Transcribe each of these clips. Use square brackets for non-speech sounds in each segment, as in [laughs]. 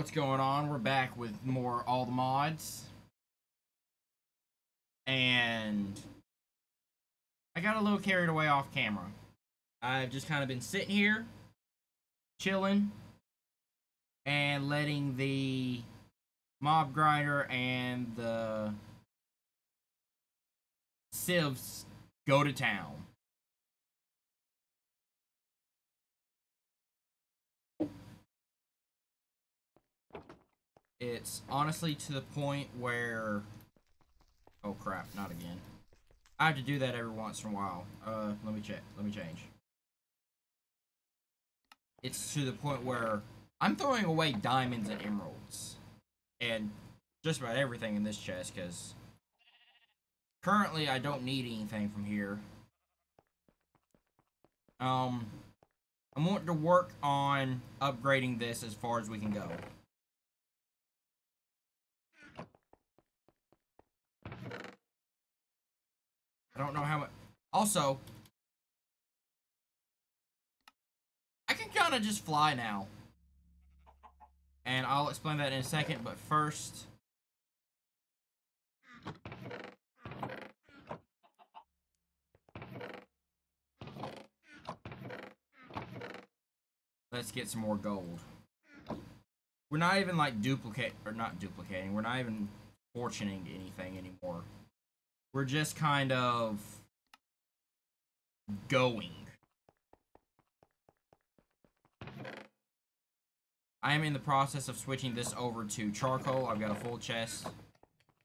What's going on? We're back with more all the mods. And I got a little carried away off camera. I've just kind of been sitting here, chilling, and letting the mob grinder and the sieves go to town. It's honestly to the point where oh crap, not again. I have to do that every once in a while. Uh let me check. Let me change. It's to the point where I'm throwing away diamonds and emeralds. And just about everything in this chest because currently I don't need anything from here. Um I'm wanting to work on upgrading this as far as we can go. I don't know how much. Also, I can kind of just fly now. And I'll explain that in a second, but first. Let's get some more gold. We're not even like duplicate, or not duplicating, we're not even fortuning anything anymore. We're just kind of going. I am in the process of switching this over to charcoal. I've got a full chest.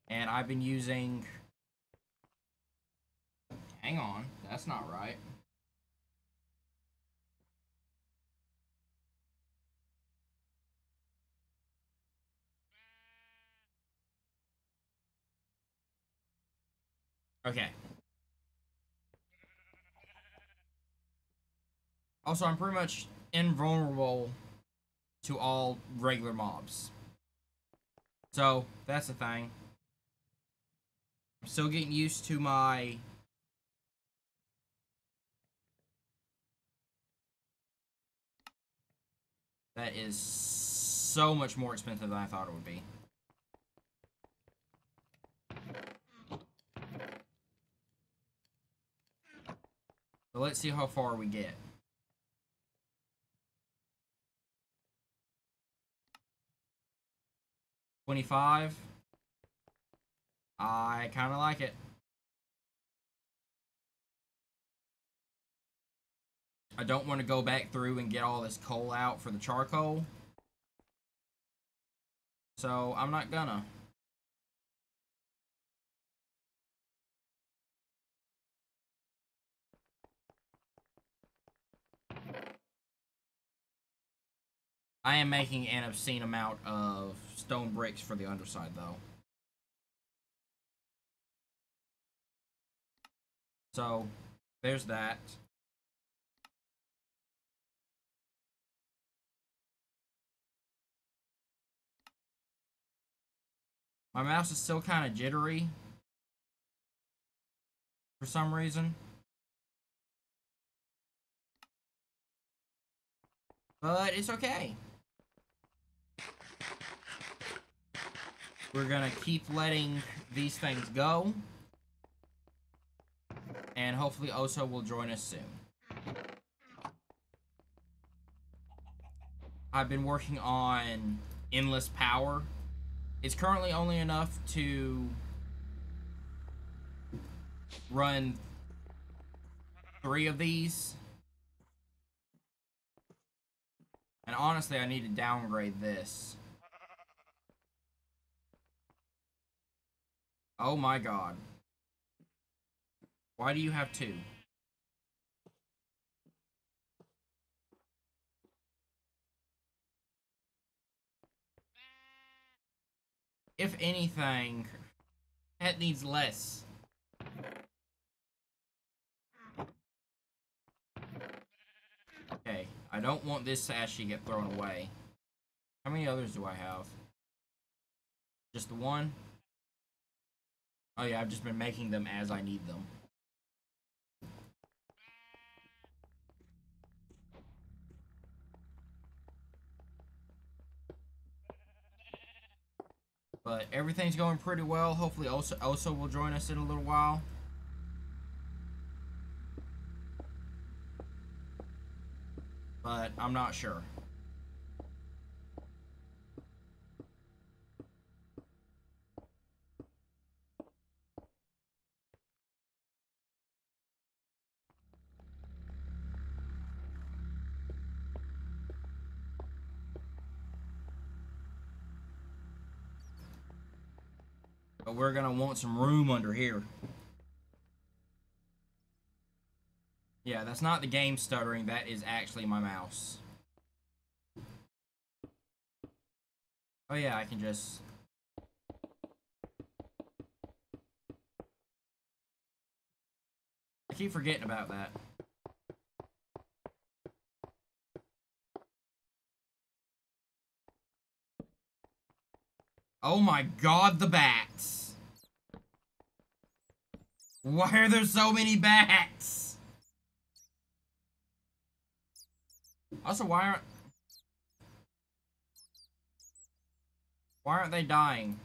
And I've been using... Hang on. That's not right. Okay. Also, I'm pretty much invulnerable to all regular mobs. So, that's the thing. I'm still getting used to my... That is so much more expensive than I thought it would be. So let's see how far we get. Twenty-five. I kind of like it. I don't want to go back through and get all this coal out for the charcoal. So I'm not gonna. I am making an obscene amount of stone bricks for the underside, though. So, there's that. My mouse is still kind of jittery for some reason. But it's okay. We're gonna keep letting these things go. And hopefully Oso will join us soon. I've been working on Endless Power. It's currently only enough to run three of these. And honestly, I need to downgrade this. Oh my god. Why do you have two? If anything, that needs less. Okay, I don't want this to actually get thrown away. How many others do I have? Just the one? Oh yeah, I've just been making them as I need them. But everything's going pretty well. Hopefully Osa, Osa will join us in a little while. But I'm not sure. We're gonna want some room under here. Yeah, that's not the game stuttering, that is actually my mouse. Oh yeah, I can just... I keep forgetting about that. Oh my god, the bats! Why are there so many bats? Also, why aren't... Why aren't they dying?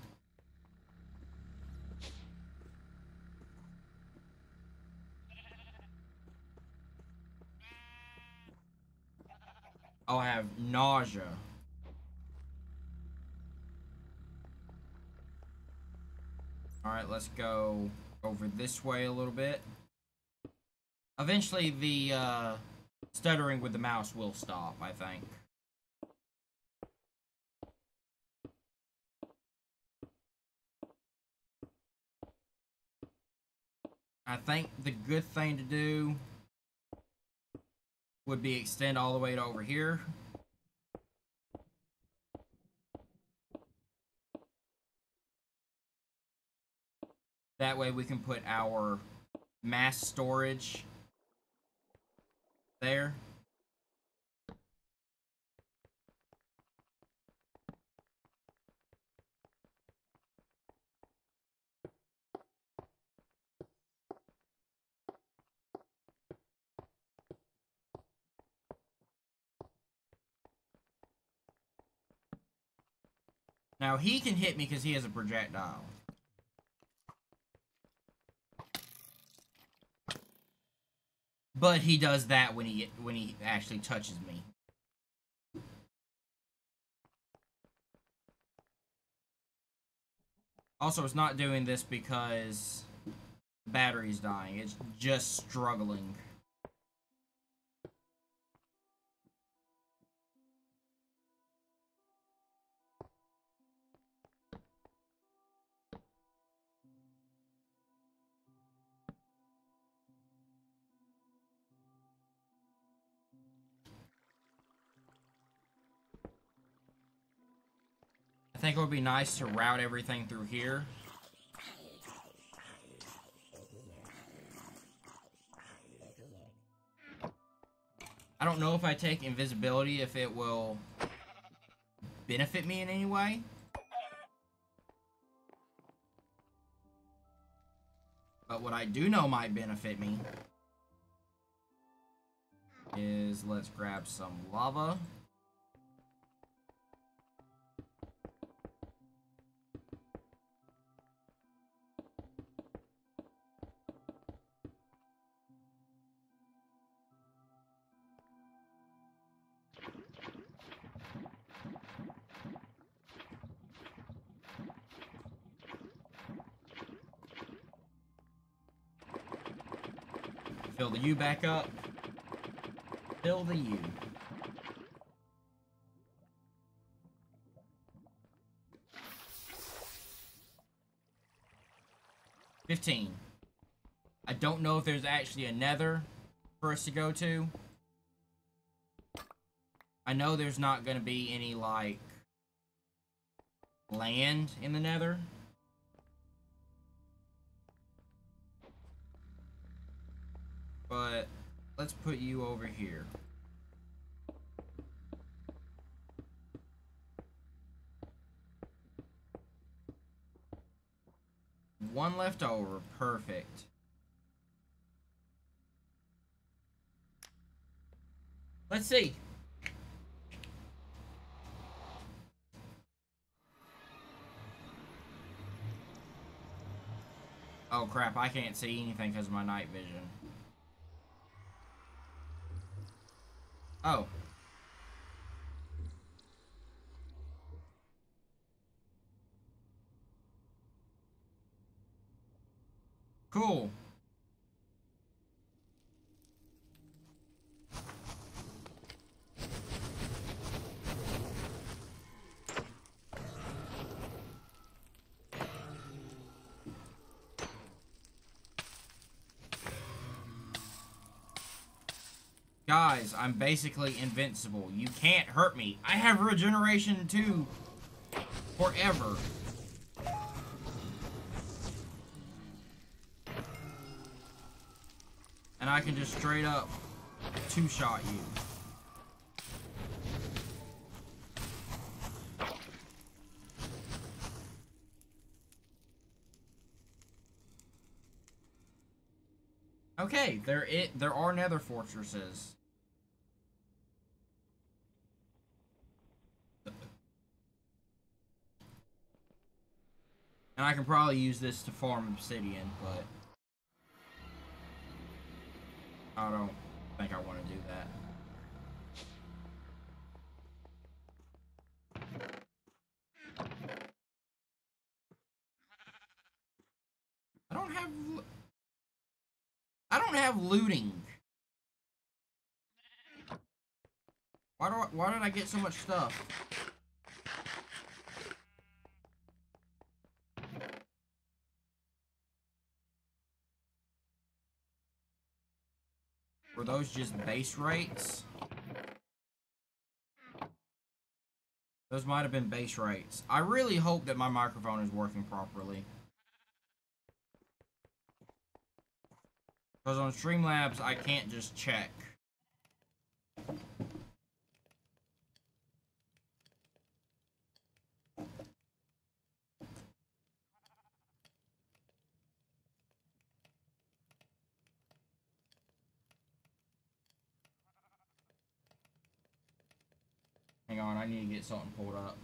Oh, I have nausea. Alright, let's go over this way a little bit. Eventually, the uh, stuttering with the mouse will stop, I think. I think the good thing to do would be extend all the way to over here. That way we can put our mass storage there. Now he can hit me because he has a projectile. But he does that when he when he actually touches me. Also, it's not doing this because the battery's dying. It's just struggling. Think it would be nice to route everything through here. I don't know if I take invisibility if it will benefit me in any way. But what I do know might benefit me is let's grab some lava. Fill the U back up. Fill the U. Fifteen. I don't know if there's actually a nether for us to go to. I know there's not going to be any, like, land in the nether. But let's put you over here. One left over. Perfect. Let's see. Oh crap, I can't see anything because of my night vision. Oh. Cool. Guys, I'm basically invincible. You can't hurt me. I have regeneration too. Forever. And I can just straight up two-shot you. Okay, there it there are nether fortresses. I can probably use this to farm obsidian, but I don't think I want to do that. I don't have I don't have looting. Why do I, why did I get so much stuff? Those just base rates? Those might have been base rates. I really hope that my microphone is working properly. Because on Streamlabs, I can't just check. Need to get something pulled up.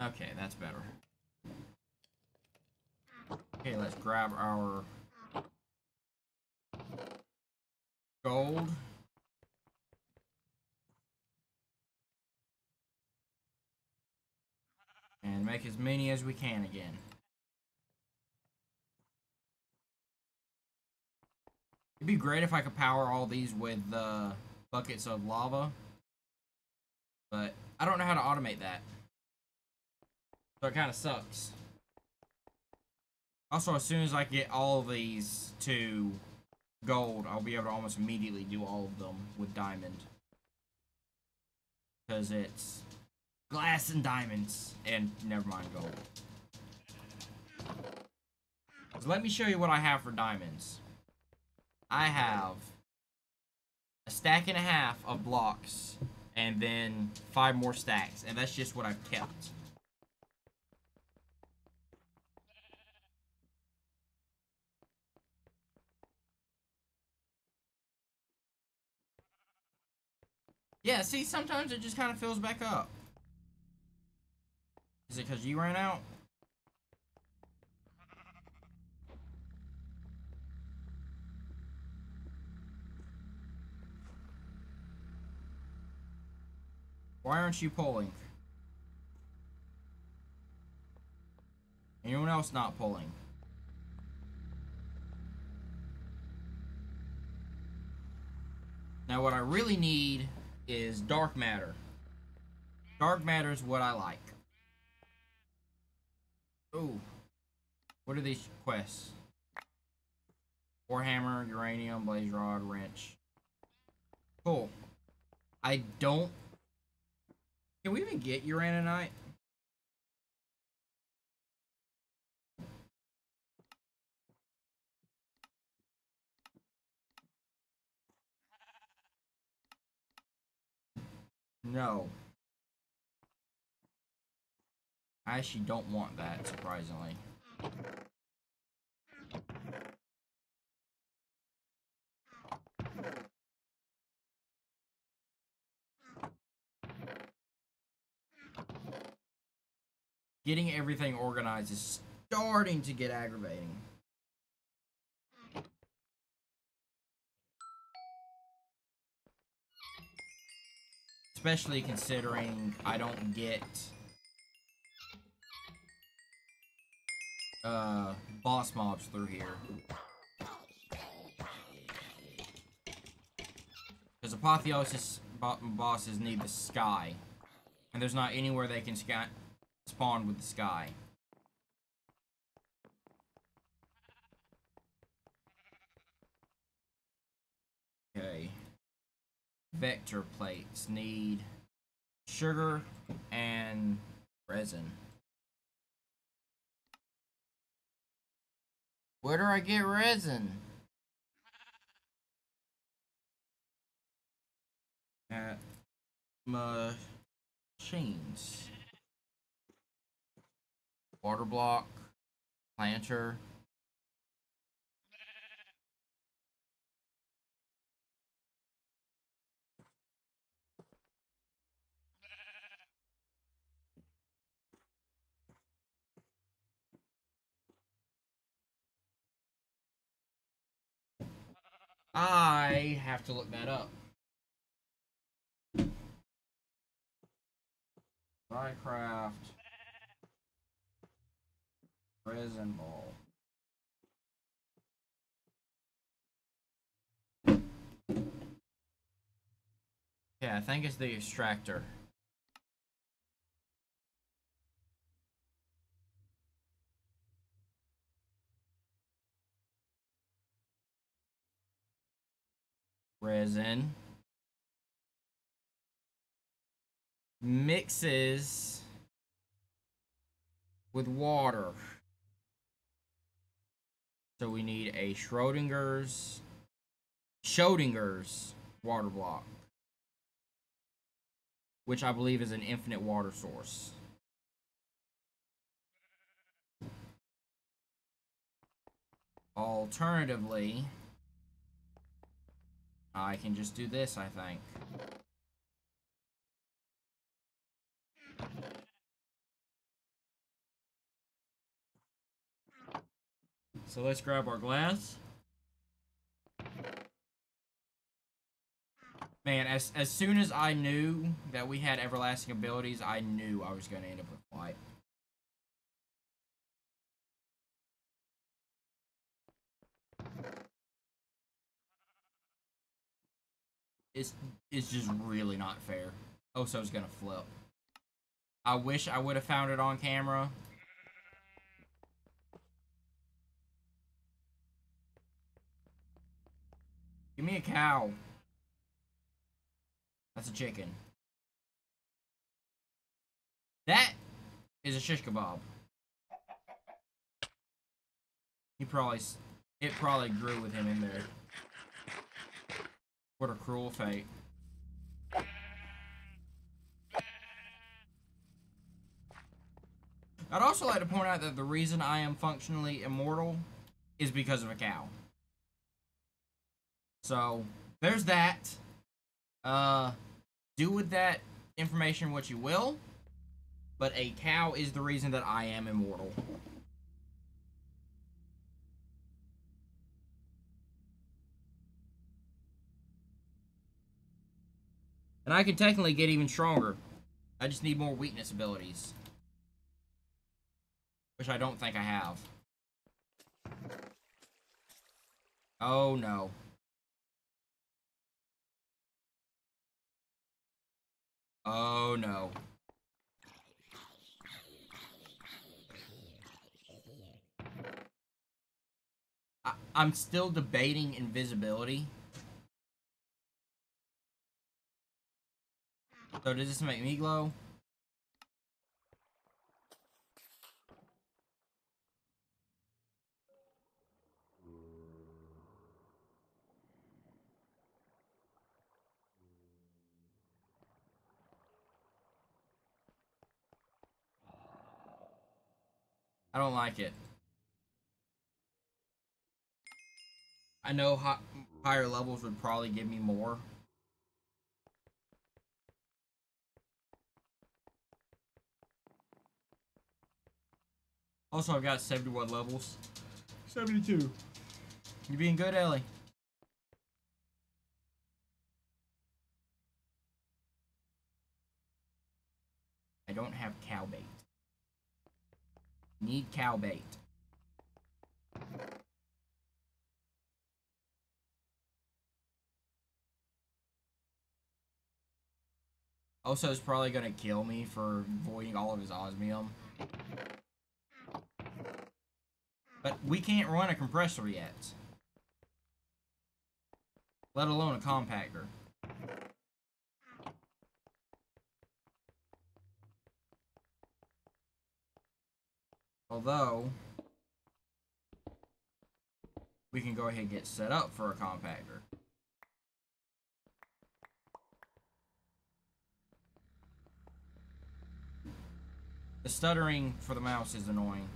Okay, that's better. Let's grab our gold. And make as many as we can again. It'd be great if I could power all these with uh, buckets of lava. But I don't know how to automate that. So it kind of sucks. Also, as soon as I get all these to gold, I'll be able to almost immediately do all of them with diamond. Because it's glass and diamonds, and never mind gold. So let me show you what I have for diamonds. I have a stack and a half of blocks, and then five more stacks, and that's just what I've kept. Yeah, see, sometimes it just kind of fills back up. Is it because you ran out? Why aren't you pulling? Anyone else not pulling? Now what I really need is dark matter. Dark matter is what I like. Ooh. What are these quests? Warhammer, uranium, blaze rod, wrench. Cool. I don't... Can we even get uraninite? No. I actually don't want that, surprisingly. Getting everything organized is starting to get aggravating. Especially considering I don't get uh, boss mobs through here. Because apotheosis bo bosses need the sky. And there's not anywhere they can spawn with the sky. Okay. Vector plates need sugar and resin. Where do I get resin? At machines. Water block, planter. I have to look that up. Minecraft Prison ball. Yeah, I think it's the extractor. Resin mixes with water. So we need a Schrodinger's Schrodinger's water block, which I believe is an infinite water source. Alternatively, I can just do this, I think. So let's grab our glass. Man, as, as soon as I knew that we had everlasting abilities, I knew I was going to end up with white. It's, it's just really not fair. Oso's gonna flip. I wish I would have found it on camera. Give me a cow. That's a chicken. That is a shish kebab. He probably, it probably grew with him in there. What a cruel fate. I'd also like to point out that the reason I am functionally immortal is because of a cow. So, there's that. Uh, do with that information what you will, but a cow is the reason that I am immortal. And I can technically get even stronger. I just need more weakness abilities. Which I don't think I have. Oh no. Oh no. I I'm still debating invisibility. So does this make me glow? I don't like it. I know higher levels would probably give me more. Also, I've got 71 levels. 72. You being good, Ellie? I don't have cow bait. Need cow bait. Also, is probably gonna kill me for voiding all of his osmium. But we can't run a compressor yet. Let alone a compactor. Although, we can go ahead and get set up for a compactor. The stuttering for the mouse is annoying.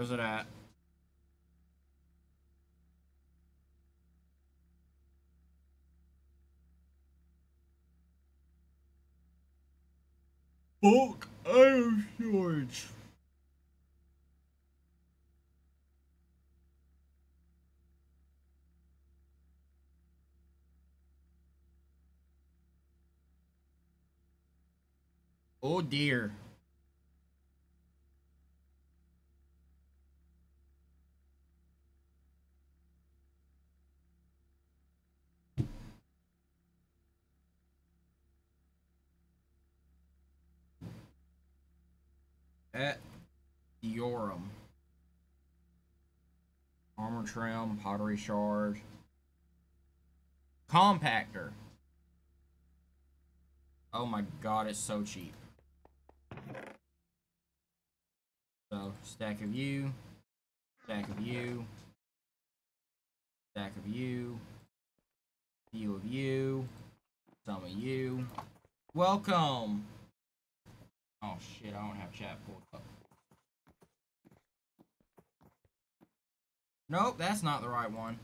Where is it at? Bulk iron storage. Oh dear. Ex Deorum. Armor trim, pottery shard. Compactor. Oh my god, it's so cheap. So, stack of you, stack of you, stack of you, few of you, some of you. Welcome! Oh shit, I don't have chat pulled up. Nope, that's not the right one.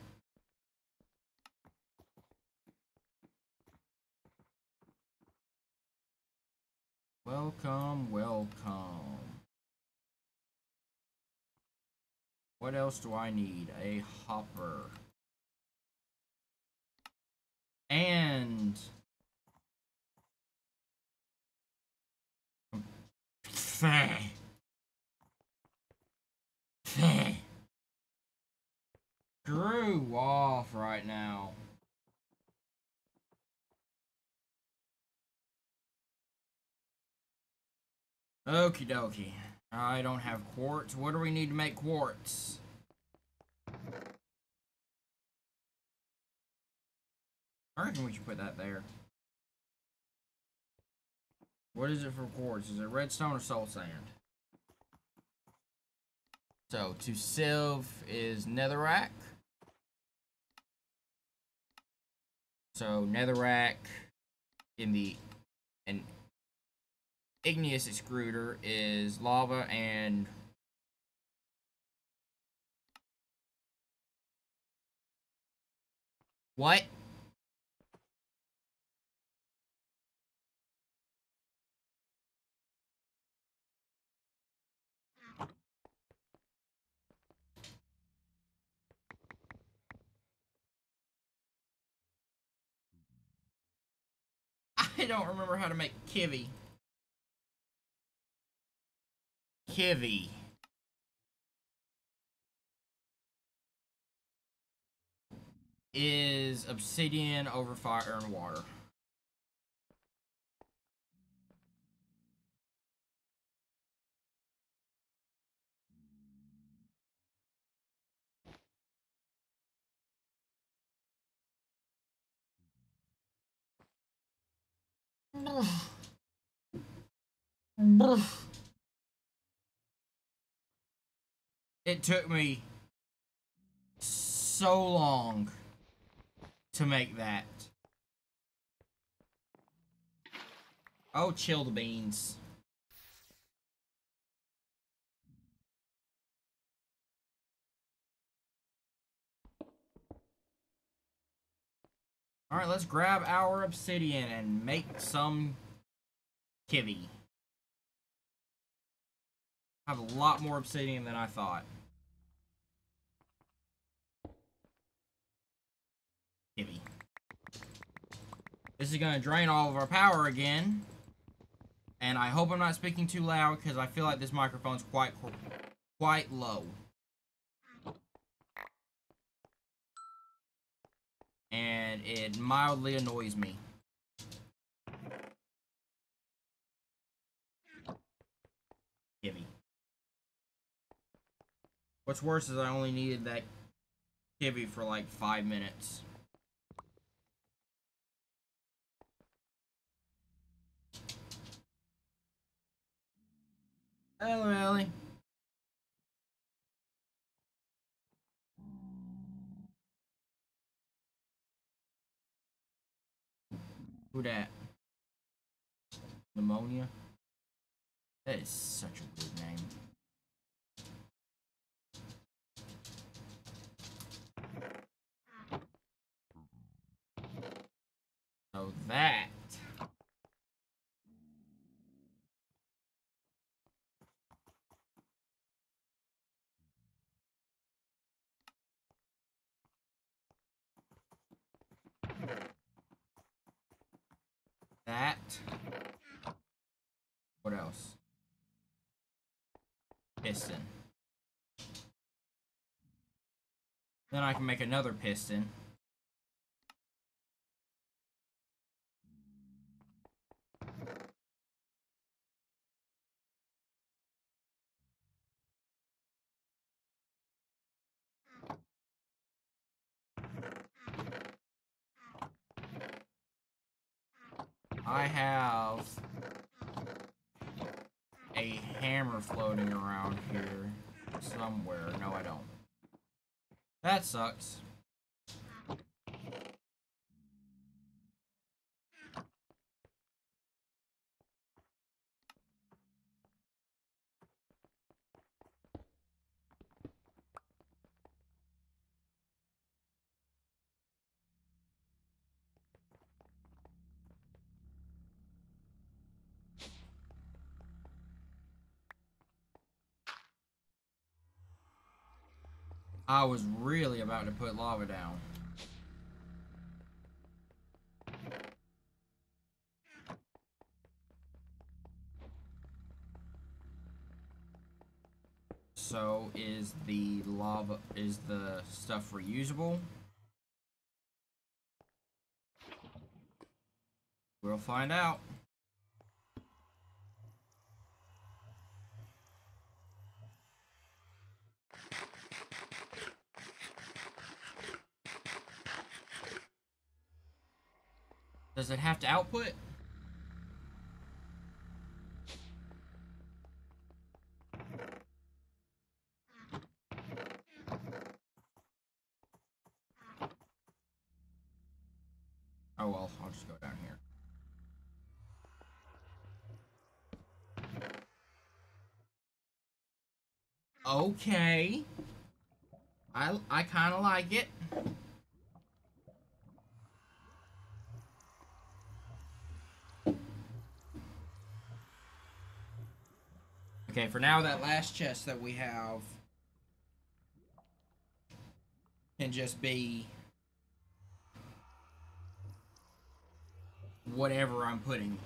Welcome, welcome. What else do I need? A hopper. And Feh. Feh. Screw off right now. Okie dokie. I don't have quartz. What do we need to make quartz? I reckon we should put that there. What is it for quartz? Is it redstone or soul sand? So, to sieve is netherrack. So, netherrack in the an igneous extruder is lava and what? [laughs] I don't remember how to make kivy. Kivy. Is obsidian over fire and water. It took me so long to make that. Oh, chill the beans. Alright, let's grab our obsidian and make some kivy. I have a lot more obsidian than I thought. Kivy. This is going to drain all of our power again. And I hope I'm not speaking too loud because I feel like this microphone's quite quite low. And it mildly annoys me. Gimme. What's worse is I only needed that kivy for like five minutes. Hello, Ellie. Who that? Pneumonia? That is such a good name. So that that. What else? Piston. Then I can make another piston. I have a hammer floating around here somewhere. No, I don't. That sucks. I was really about to put lava down. So is the lava, is the stuff reusable? We'll find out. Does it have to output? Oh well, I'll just go down here. Okay. I I kind of like it. Okay, for now, that last chest that we have can just be whatever I'm putting.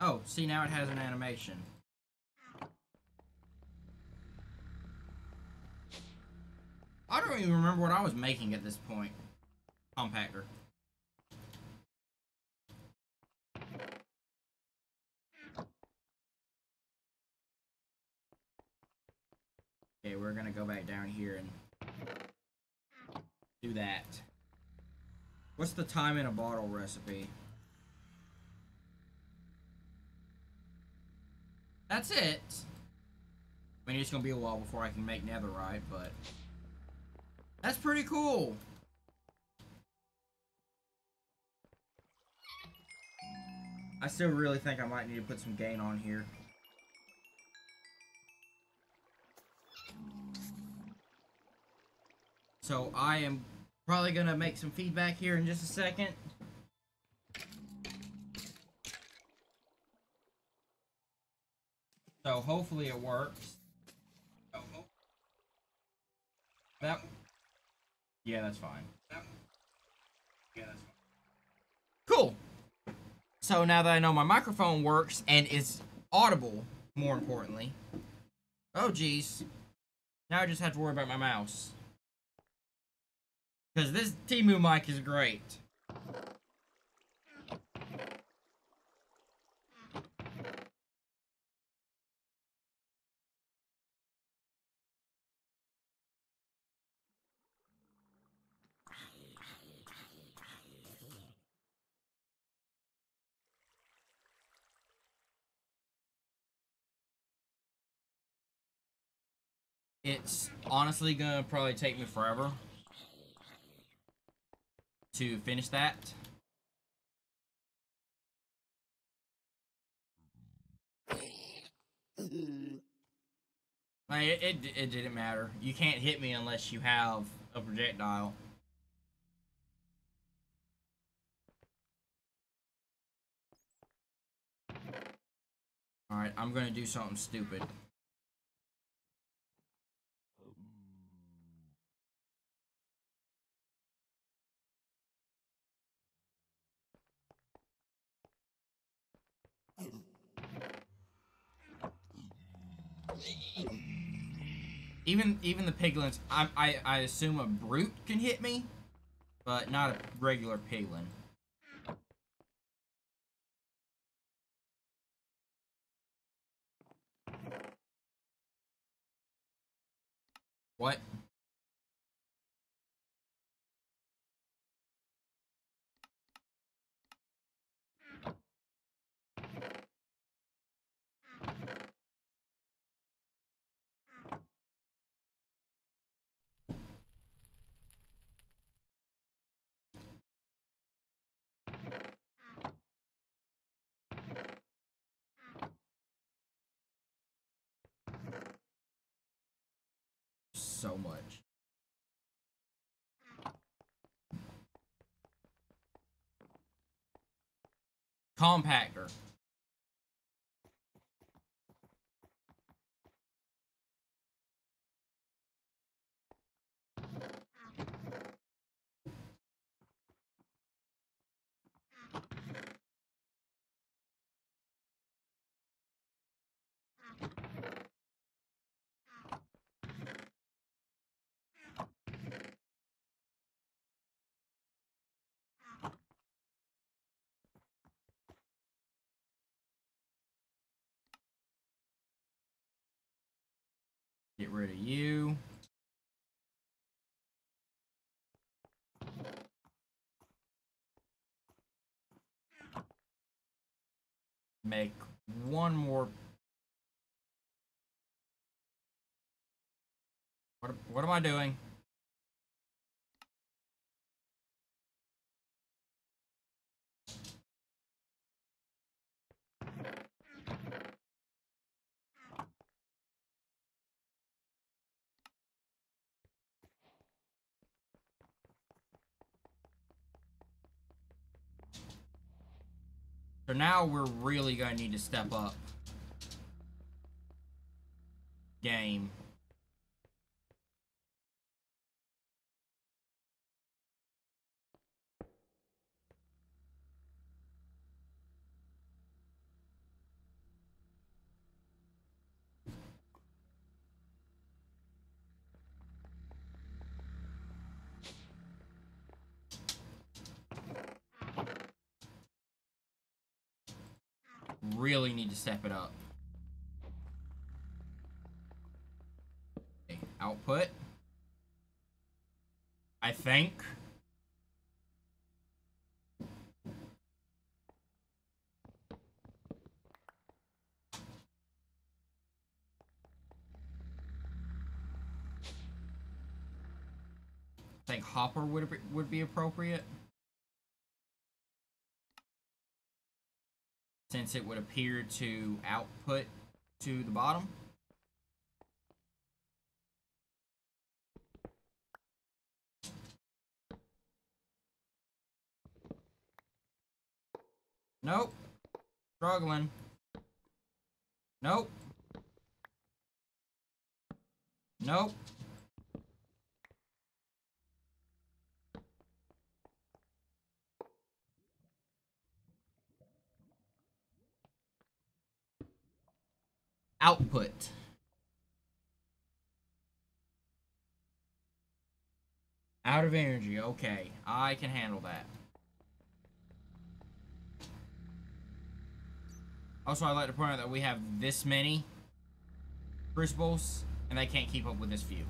Oh, see, now it has an animation. I don't even remember what I was making at this point. Compactor. We're gonna go back down here and do that. What's the time in a bottle recipe? That's it. I mean, it's gonna be a while before I can make netherite, but that's pretty cool. I still really think I might need to put some gain on here. So I am probably gonna make some feedback here in just a second. So hopefully it works. That. Yeah, that's fine. Yeah, that's fine. Cool. So now that I know my microphone works and is audible, more importantly. Oh, geez. Now I just have to worry about my mouse. Because this Temu mic is great. It's honestly gonna probably take me forever to finish that. Like, it, it, it didn't matter. You can't hit me unless you have a projectile. Alright, I'm gonna do something stupid. Even even the piglins, I I I assume a brute can hit me, but not a regular piglin. What? so much. Compactor. Rid of you. Make one more. What, what am I doing? So now we're really going to need to step up. Game. really need to step it up. Okay, output. I think. I think hopper would would be appropriate. Since it would appear to output to the bottom. Nope. Struggling. Nope. Nope. Output. Out of energy. Okay. I can handle that. Also, I'd like to point out that we have this many crucibles, and they can't keep up with this few.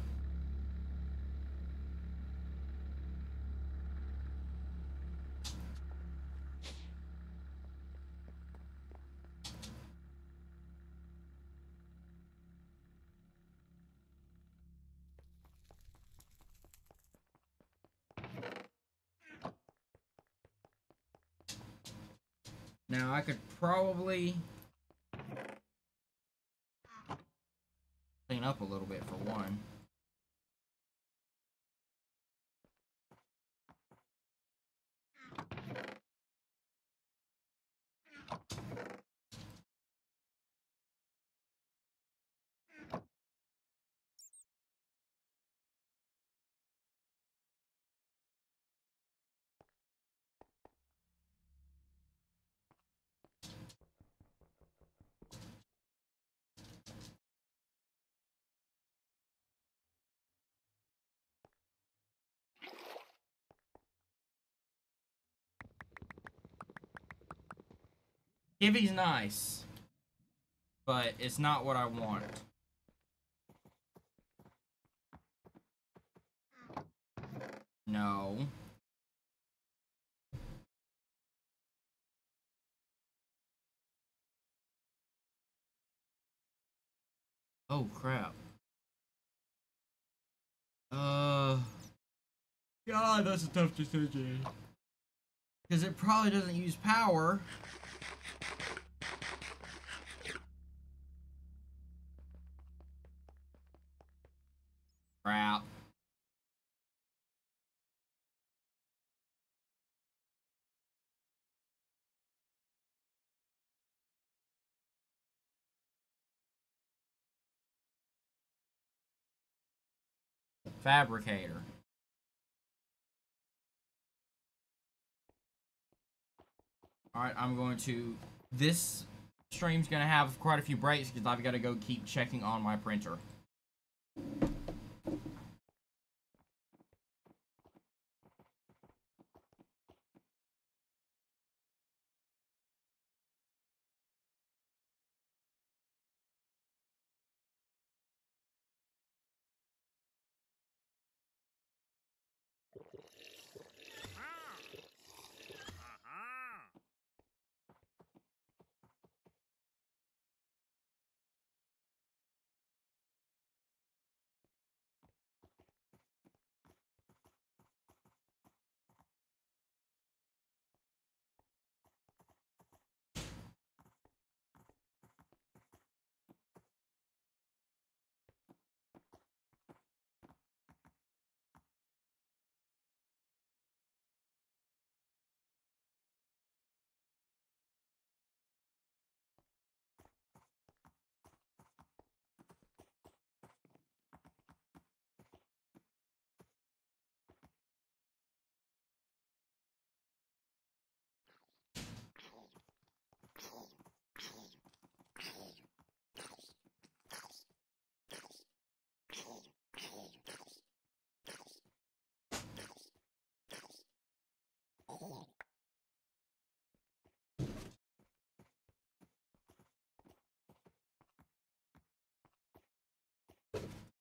Now I could probably clean up a little bit for one. Kiwi's nice, but it's not what I want. No. Oh crap. Uh God, that's a tough decision. Because it probably doesn't use power. Crap. Fabricator. Alright, I'm going to... This stream's going to have quite a few breaks because I've got to go keep checking on my printer.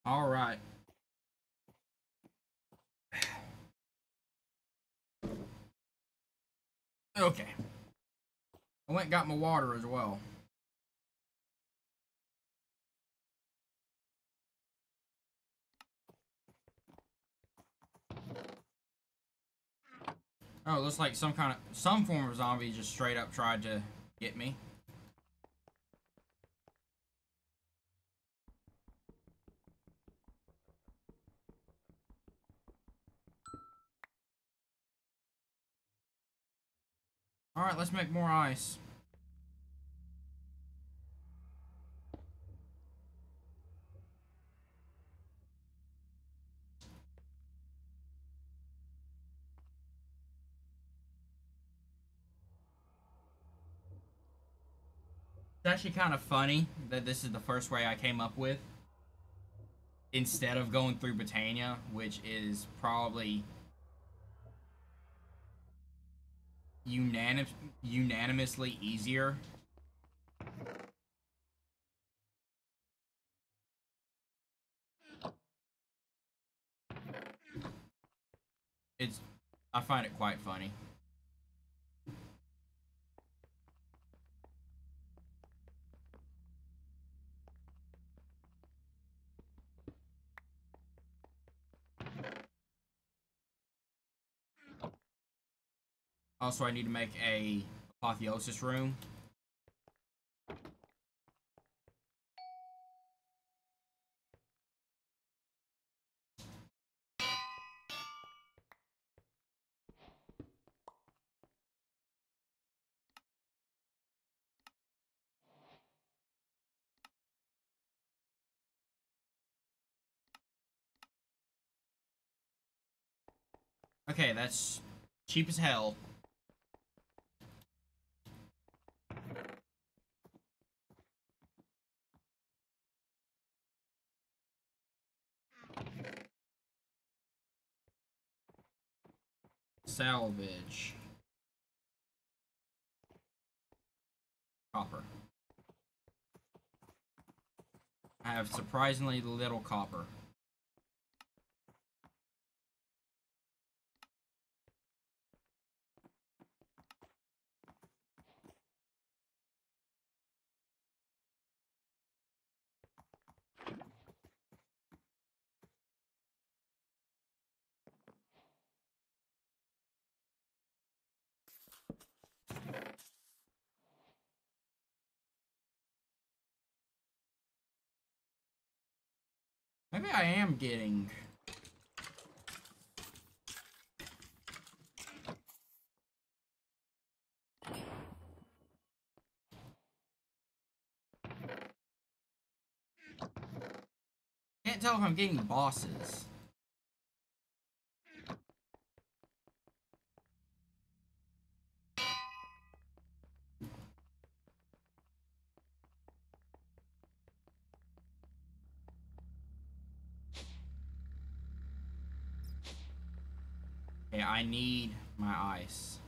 All right. Okay. I went got my water as well. Oh, looks like some kind of some form of zombie just straight up tried to get me. Alright, let's make more ice. It's actually kind of funny that this is the first way I came up with. Instead of going through Botania, which is probably unanim unanimously easier. It's I find it quite funny. Also, I need to make a apotheosis room. Okay, that's cheap as hell. Salvage. Copper. I have surprisingly little copper. Maybe I am getting... Can't tell if I'm getting bosses. Okay, I need my ice.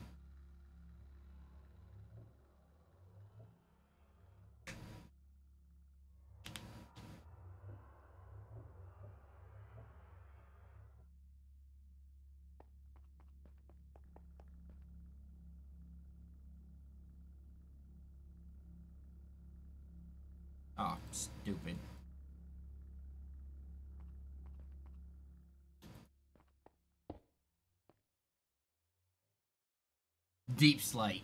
Oh, stupid. Deepslate.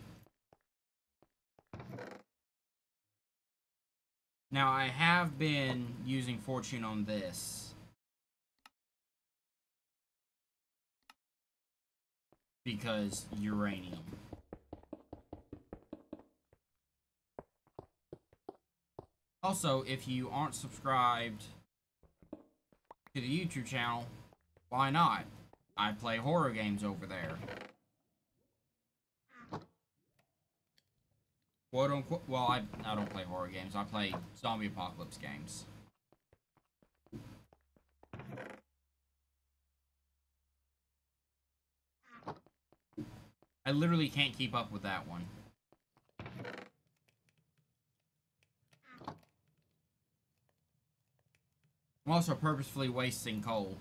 Now, I have been using Fortune on this. Because uranium. Also, if you aren't subscribed to the YouTube channel, why not? I play horror games over there. Quote unquote. Well, I, I don't play horror games. I play zombie apocalypse games. I literally can't keep up with that one. I'm also purposefully wasting coal.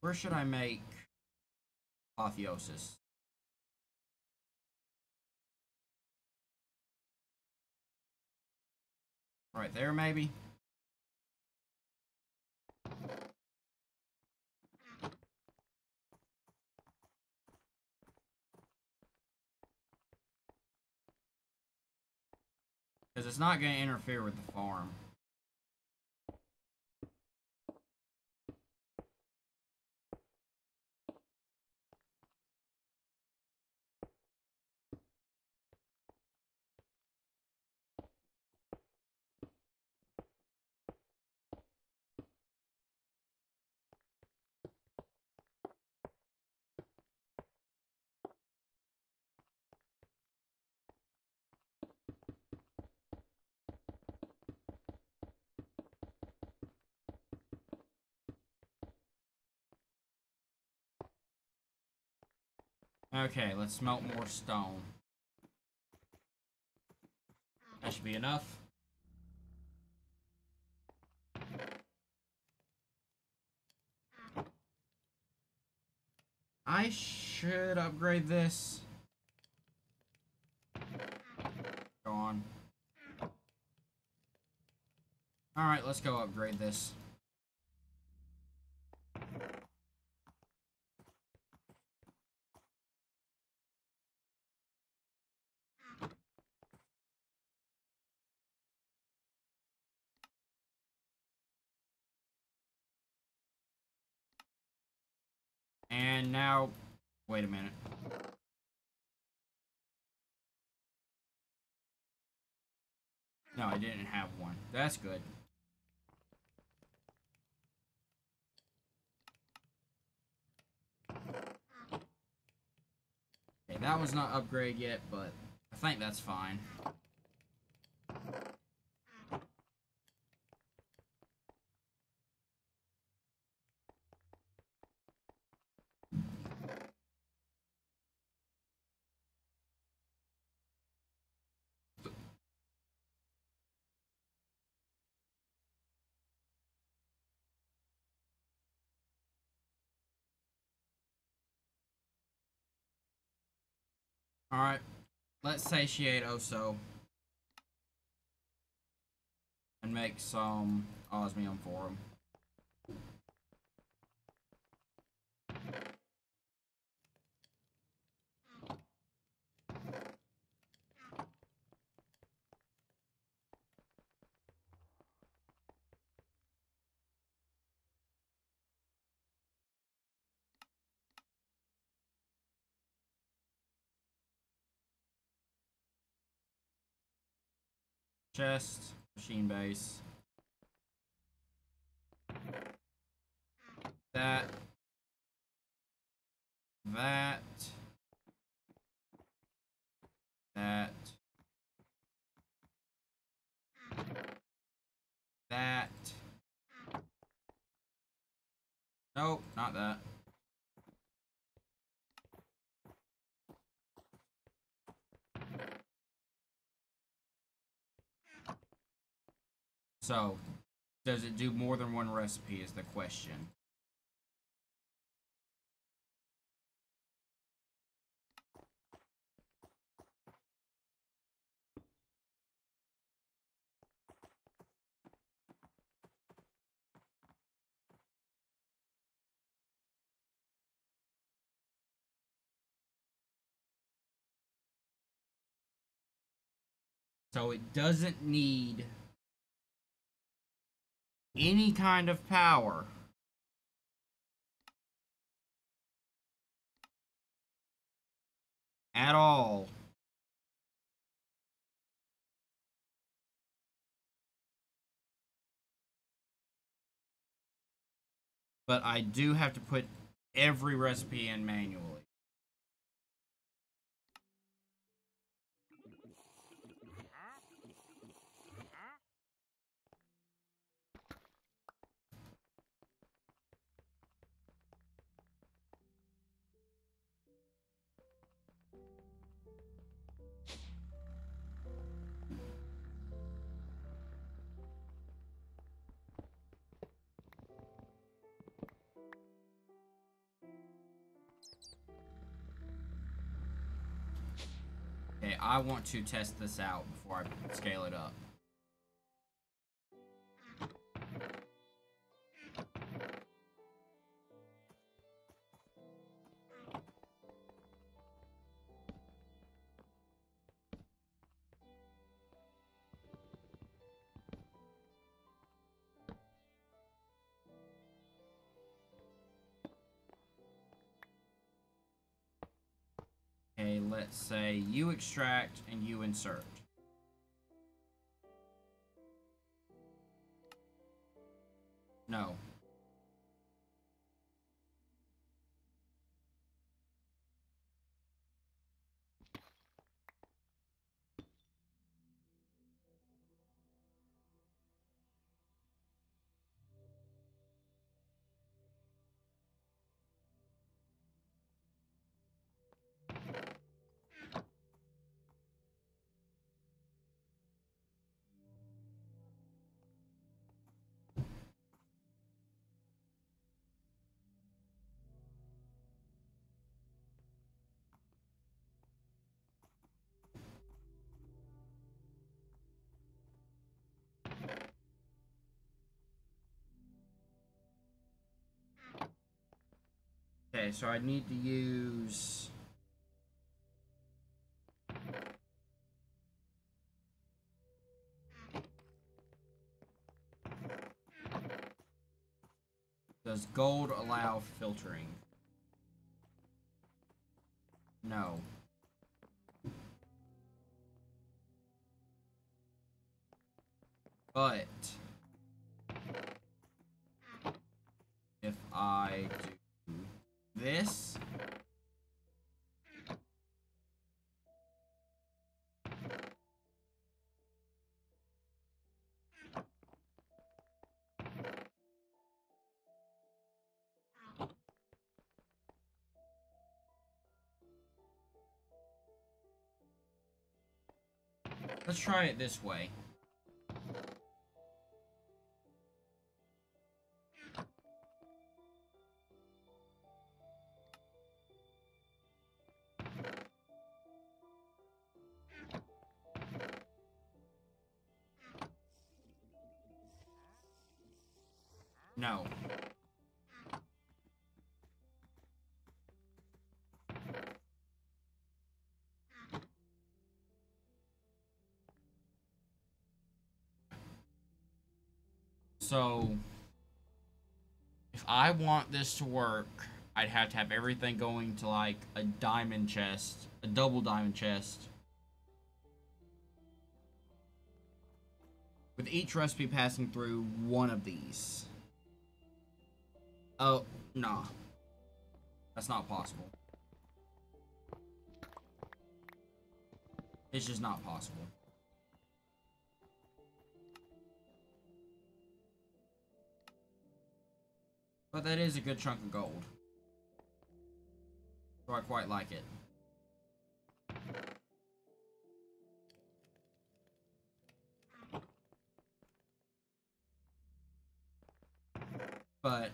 Where should I make Apotheosis? Right there, maybe? Because it's not going to interfere with the farm. Okay, let's smelt more stone. That should be enough. I should upgrade this. Go on. Alright, let's go upgrade this. And now, wait a minute. No, I didn't have one. That's good. Okay, that was not upgrade yet, but I think that's fine. Alright, let's satiate Oso. And make some osmium for him. Chest, machine base. That. That. That. That. Nope, not that. So, does it do more than one recipe is the question. So it doesn't need any kind of power. At all. But I do have to put every recipe in manually. I want to test this out before I scale it up. Let's say you extract and you insert. No. Okay, so I need to use... Does gold allow filtering? No. But try it this way. So, if I want this to work, I'd have to have everything going to like a diamond chest, a double diamond chest. With each recipe passing through one of these. Oh, nah. That's not possible. It's just not possible. But that is a good chunk of gold. So I quite like it. But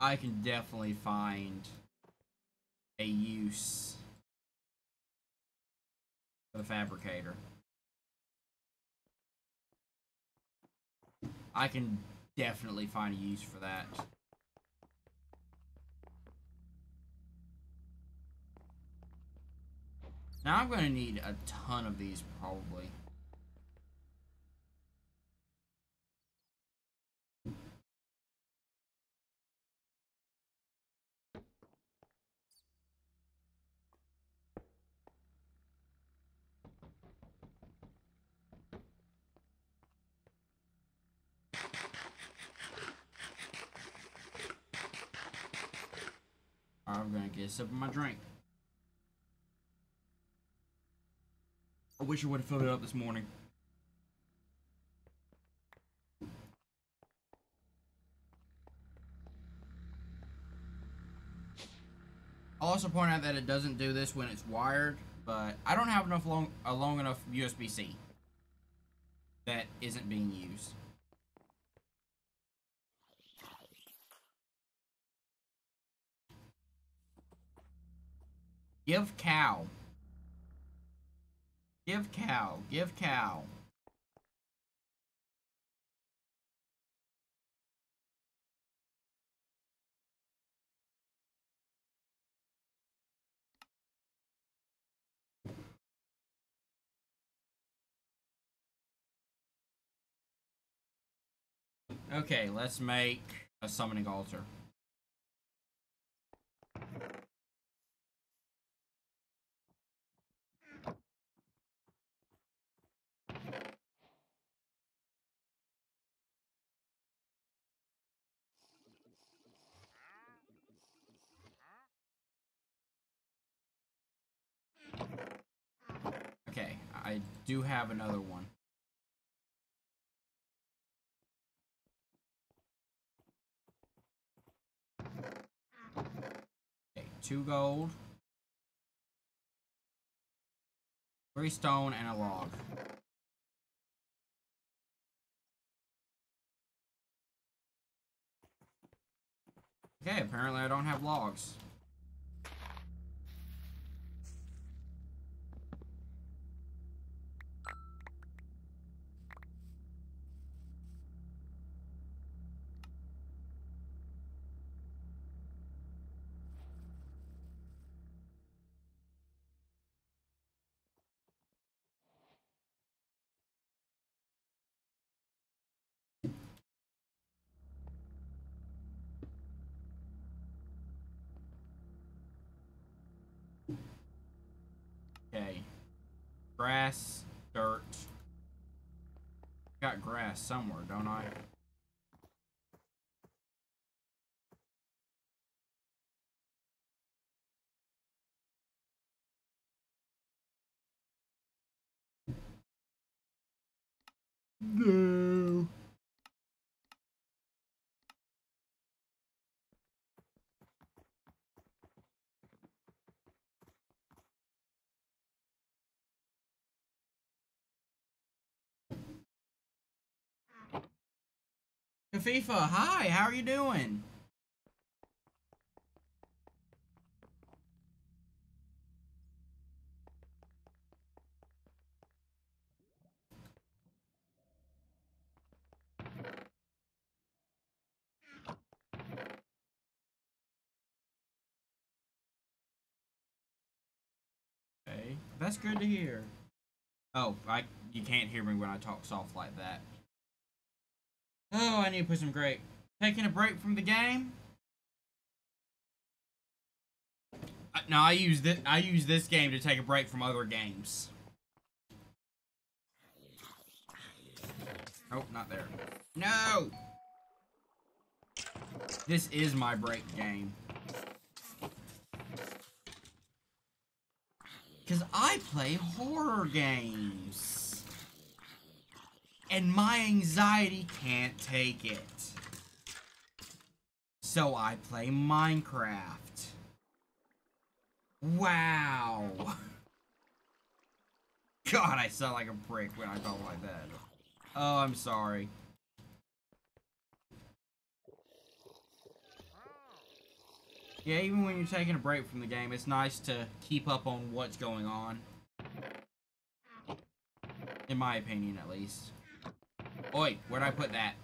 I can definitely find a use for the fabricator. I can definitely find a use for that. Now I'm going to need a ton of these probably. I'm gonna get a sip of my drink. I wish I would have filled it up this morning. I'll also point out that it doesn't do this when it's wired, but I don't have enough long a long enough USB-C that isn't being used. Give cow. Give cow. Give cow. Okay, let's make a summoning altar. I do have another one. Okay, two gold. Three stone and a log. Okay, apparently I don't have logs. Okay. Grass, dirt. Got grass somewhere, don't I? No. Kafifa, hi, how are you doing? Okay, that's good to hear. Oh, I you can't hear me when I talk soft like that. Oh, I need to put some grape. Taking a break from the game. Uh, no, I use this. I use this game to take a break from other games. Oh, not there. No. This is my break game. Cause I play horror games and my anxiety can't take it. So I play Minecraft. Wow. [laughs] God, I sound like a prick when I talk like that. Oh, I'm sorry. Yeah, even when you're taking a break from the game, it's nice to keep up on what's going on. In my opinion, at least. Oi, where'd I put that?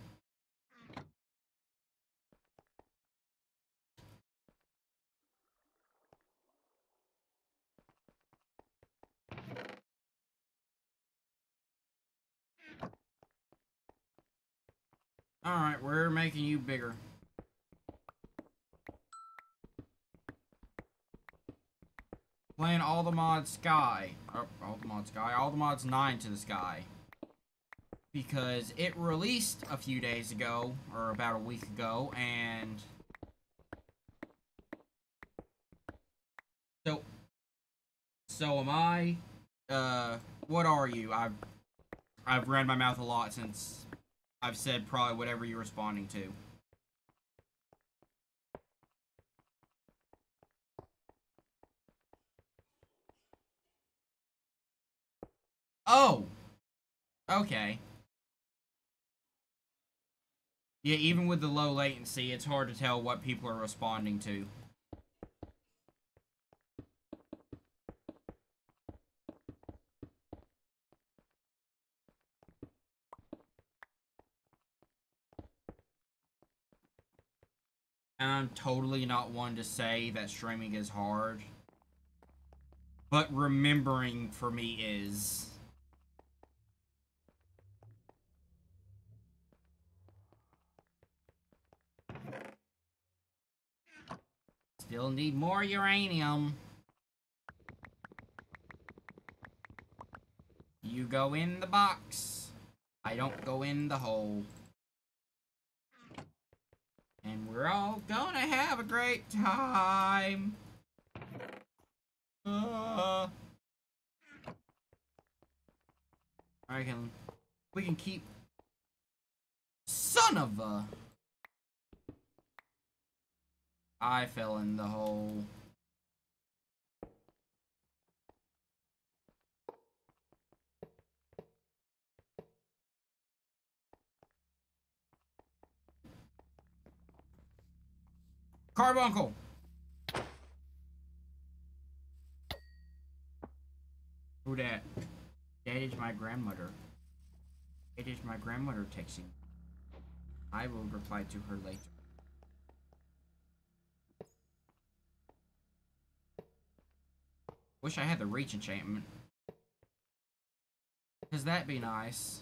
Alright, we're making you bigger. Playing all the mods sky. Oh, all the mods sky. All the mods 9 to the sky because it released a few days ago, or about a week ago, and so so am I. Uh, what are you? I've I've ran my mouth a lot since I've said probably whatever you're responding to. Oh! Okay. Yeah, even with the low latency, it's hard to tell what people are responding to. And I'm totally not one to say that streaming is hard. But remembering for me is. Still need more uranium. You go in the box. I don't go in the hole. And we're all gonna have a great time. Uh. I can. We can keep. Son of a. I fell in the hole. Carbuncle! Who that? That is my grandmother. It is my grandmother texting. I will reply to her later. Wish I had the reach enchantment. Cause that'd be nice.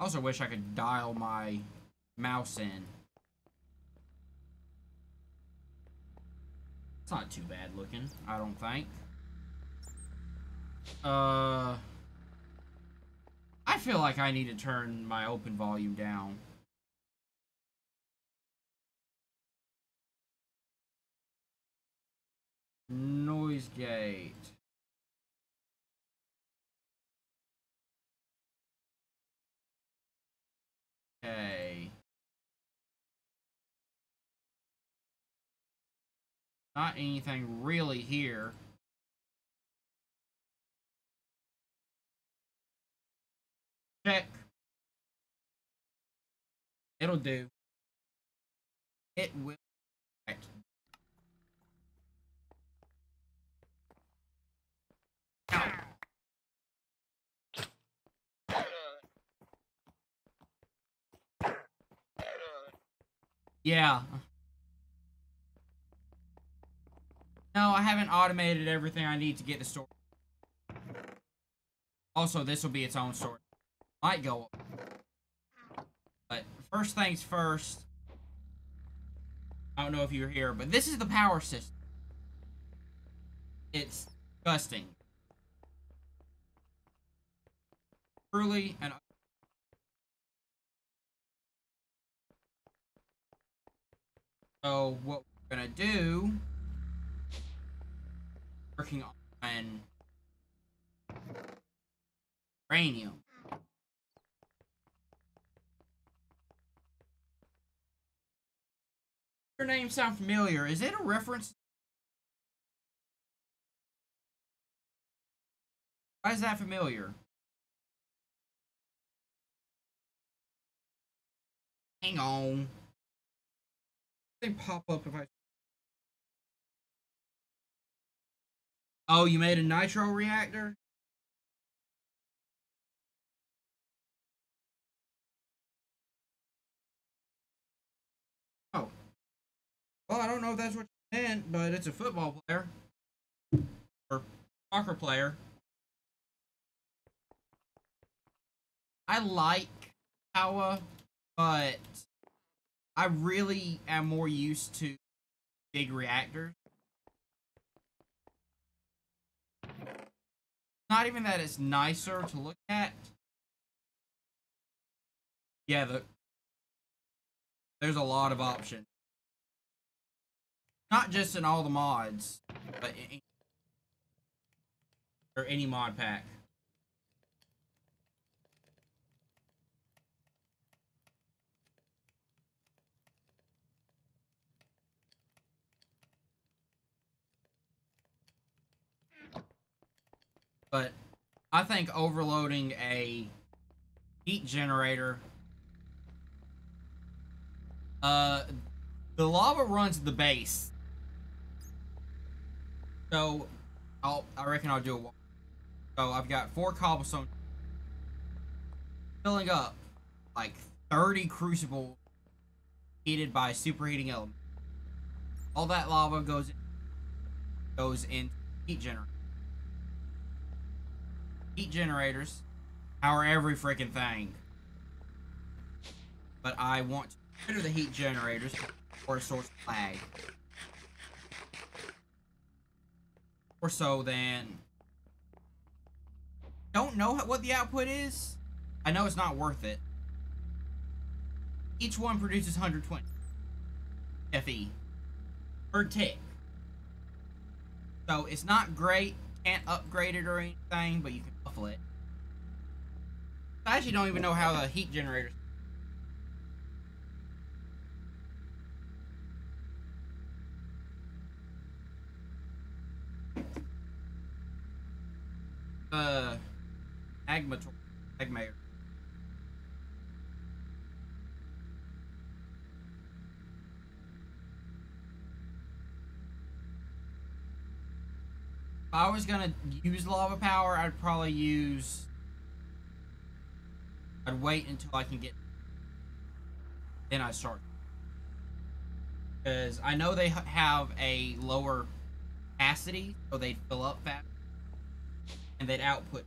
I Also wish I could dial my mouse in. It's not too bad looking, I don't think. Uh, I feel like I need to turn my open volume down. Noise gate. Okay. Not anything really here. Check. It'll do. It will. Yeah. No, I haven't automated everything I need to get the story. Also, this will be its own story. Might go up. But first things first. I don't know if you're here, but this is the power system. It's disgusting. Truly and So what we're gonna do, working on uranium. Your name sound familiar. Is it a reference? Why is that familiar? Hang on they pop up if I. Oh, you made a nitro reactor? Oh. Well, I don't know if that's what you meant, but it's a football player. Or soccer player. I like Powah, uh, but I really am more used to big reactors. Not even that it's nicer to look at. Yeah, the there's a lot of options. Not just in all the mods, but in, or any mod pack. But I think overloading a heat generator uh the lava runs the base. So I'll I reckon I'll do a so I've got four cobblestone filling up like 30 crucible heated by superheating element. All that lava goes goes in heat generator heat generators power every freaking thing. But I want to consider the heat generators for a source of lag. Or so then. Don't know what the output is. I know it's not worth it. Each one produces 120 FE per tick. So it's not great. Can't upgrade it or anything, but you can muffle it. I actually don't even know how the heat generator. Uh, Agma, Agma. If I was gonna use lava power, I'd probably use. I'd wait until I can get. Then I start. Because I know they have a lower capacity, so they'd fill up fast, and they'd output.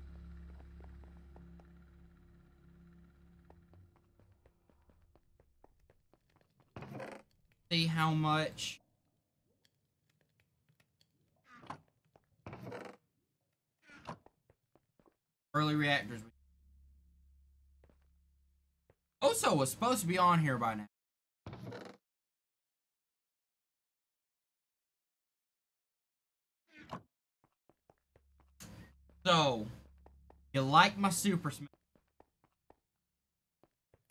See how much Early reactors. Oso was supposed to be on here by now. So, you like my super smash?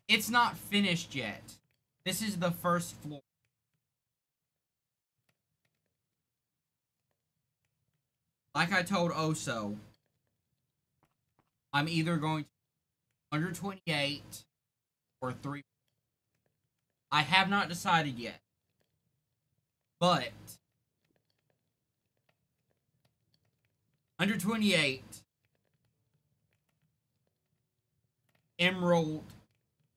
It's not finished yet. This is the first floor. Like I told Oso, I'm either going to under 28 or 3. I have not decided yet. But under 28 Emerald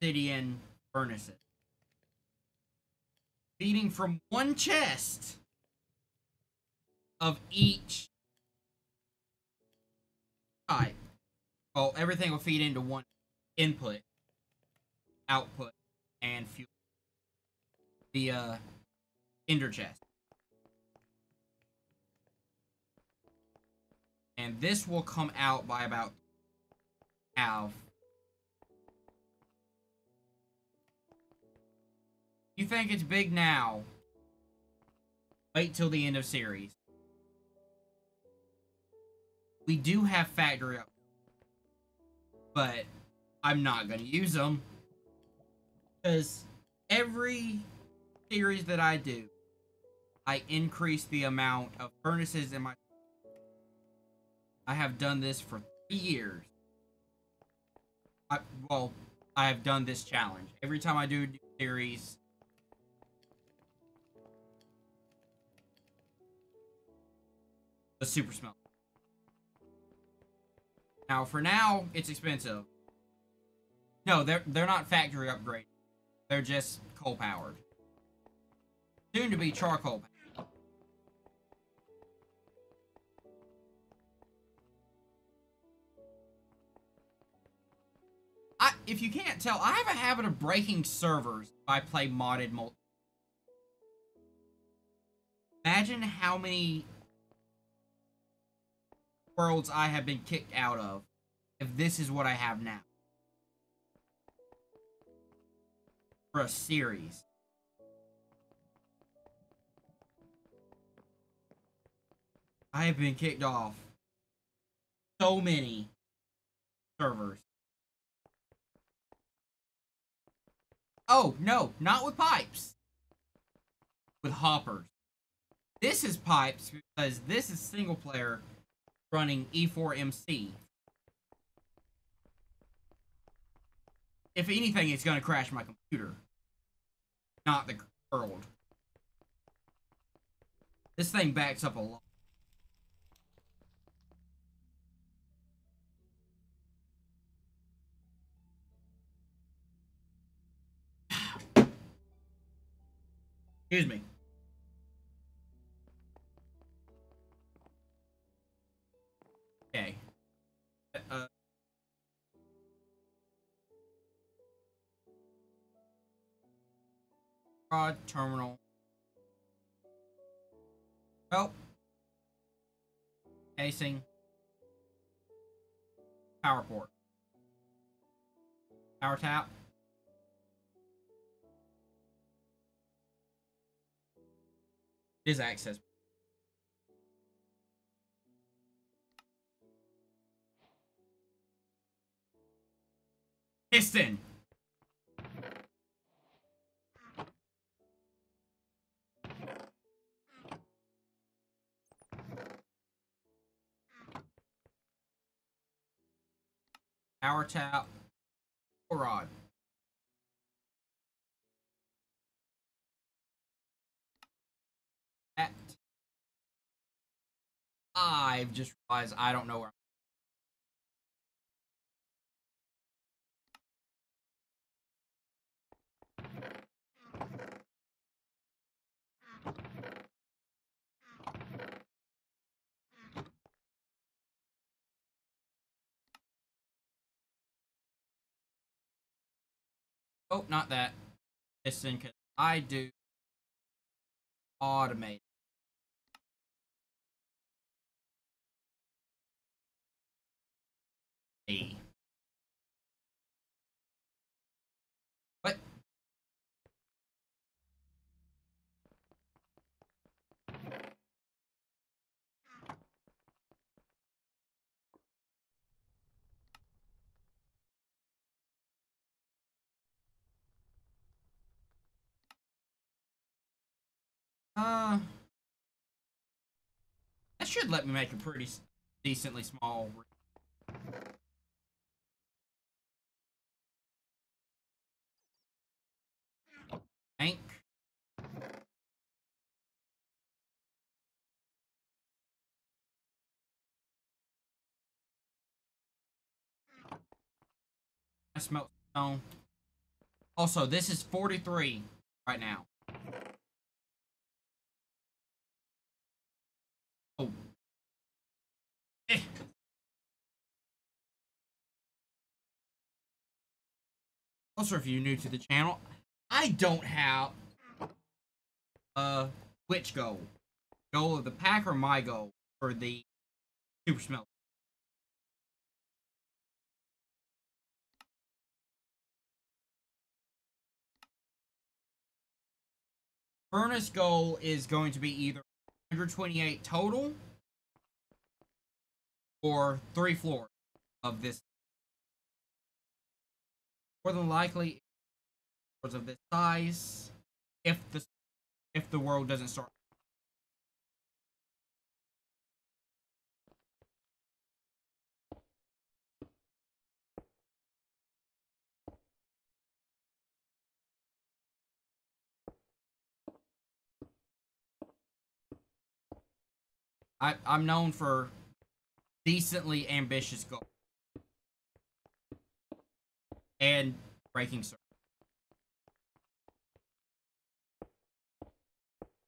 Obsidian furnaces. Feeding from one chest of each type. Well, everything will feed into one input, output, and fuel. The uh, ender chest. And this will come out by about half. You think it's big now? Wait till the end of series. We do have factory up but I'm not going to use them because every series that I do, I increase the amount of furnaces in my. I have done this for three years. I, well, I have done this challenge every time I do a series. The super smell. Now, for now, it's expensive. No, they're they're not factory upgrade. They're just coal powered. Soon to be charcoal. I, if you can't tell, I have a habit of breaking servers if I play modded multi. Imagine how many worlds I have been kicked out of if this is what I have now. For a series. I have been kicked off so many servers. Oh, no, not with pipes. With hoppers. This is pipes because this is single player running E4MC. If anything, it's going to crash my computer, not the world. This thing backs up a lot. [sighs] Excuse me. Uh, Prod terminal. Well. Casing. Power port. Power tap. Is access Piston. Power tap. Rod. At I've just realized I don't know where. Oh, not that. Piston, because I do automate. A. What? Uh, that should let me make a pretty decently small. Tank. I smell stone. Also, this is 43 right now. Also, if you're new to the channel, I don't have uh which goal? Goal of the pack or my goal for the super smell? Furnace goal is going to be either 128 total or three floors of this. More than likely, floors of this size. If the if the world doesn't start. I, I'm known for decently ambitious goals and breaking servers.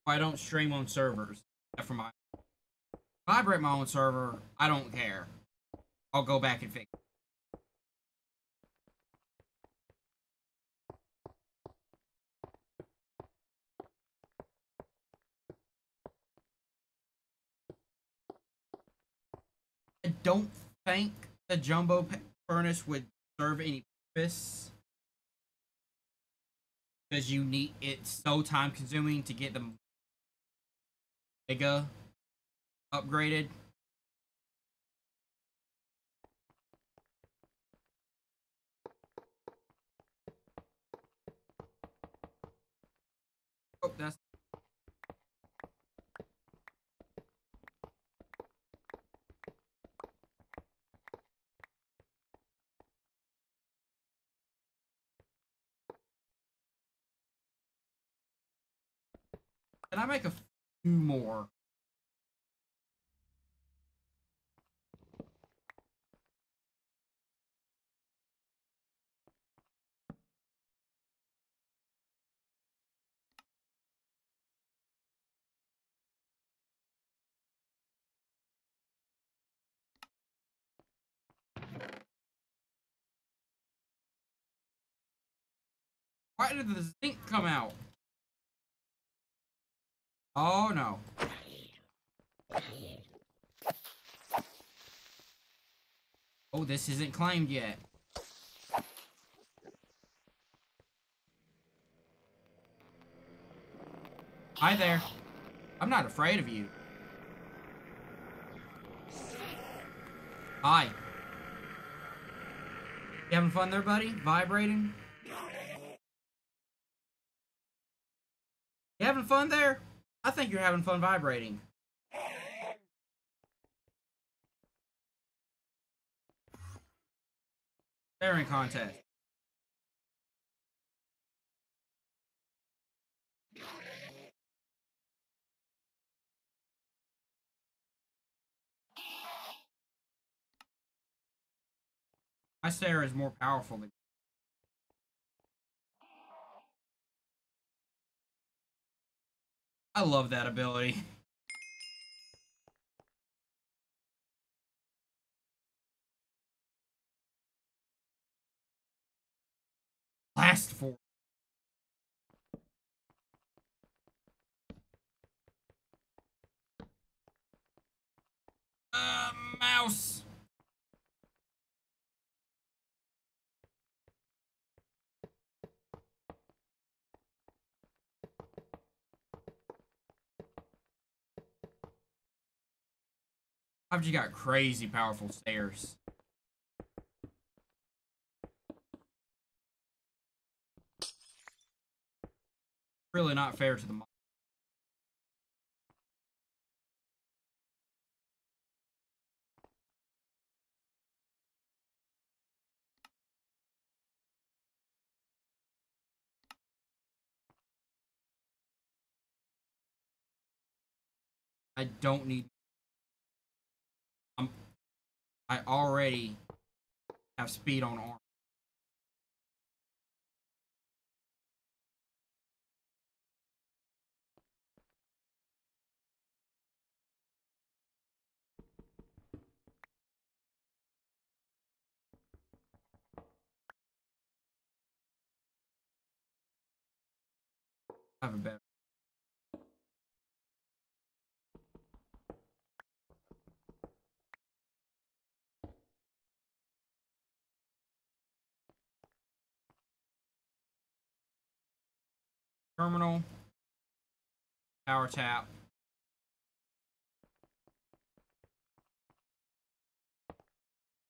I don't stream on servers except for my. If I break my own server, I don't care. I'll go back and fix. it. I don't think the jumbo furnace would serve any purpose because you need it's so time consuming to get them mega upgraded. Oh, that's Can I make a few more? Why did the zinc come out? Oh no. Oh, this isn't claimed yet. Hi there. I'm not afraid of you. Hi. You having fun there, buddy? Vibrating? You having fun there? I think you're having fun vibrating. Staring contest. My stare is more powerful than I love that ability. Last four. Uh, mouse. I've just got crazy powerful stairs. Really not fair to the mo- I don't need I already have speed on arm. Have a. Terminal. Power tap.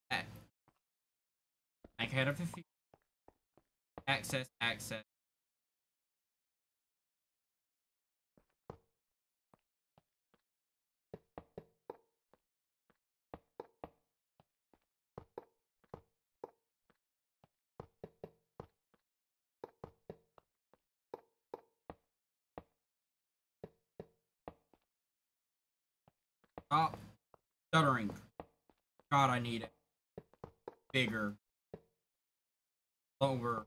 Back. Make head of the feet. Access, access. Stop stuttering. God, I need it. Bigger. Longer.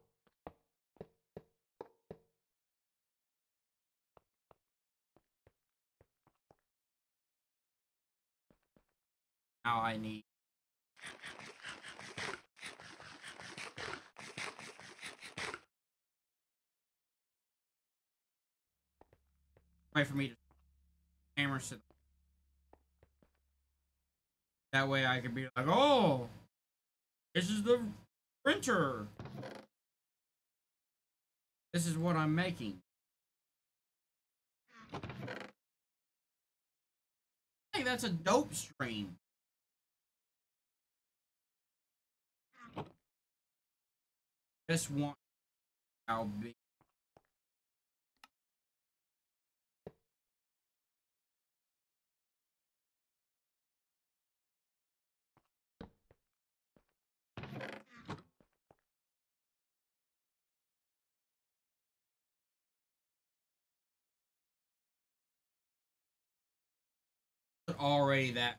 Now I need. Wait for me to hammer sit. That way I could be like, oh, this is the printer. This is what I'm making. Hey, that's a dope stream. Just want how big. Already that.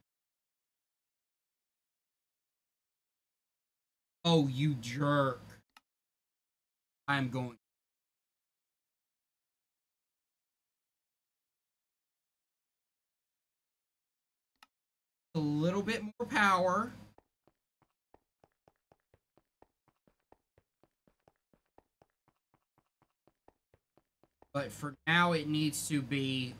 Oh, you jerk. I'm going. A little bit more power. But for now, it needs to be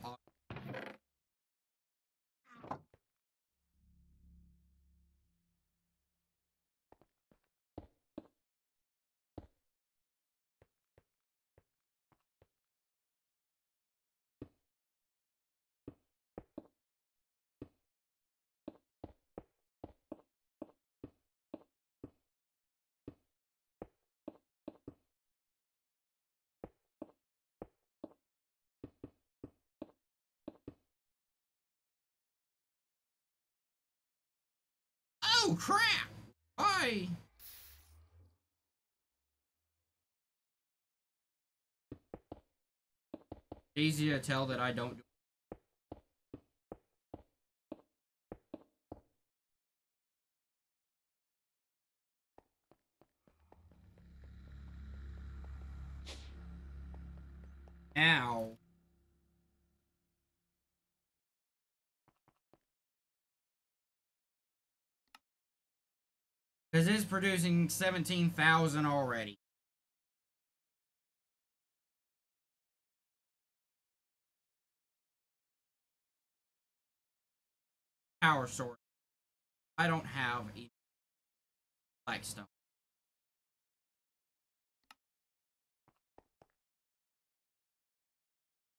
Easy to tell that I don't do Ow. Because it's producing 17,000 already. Power source. I don't have a Blackstone.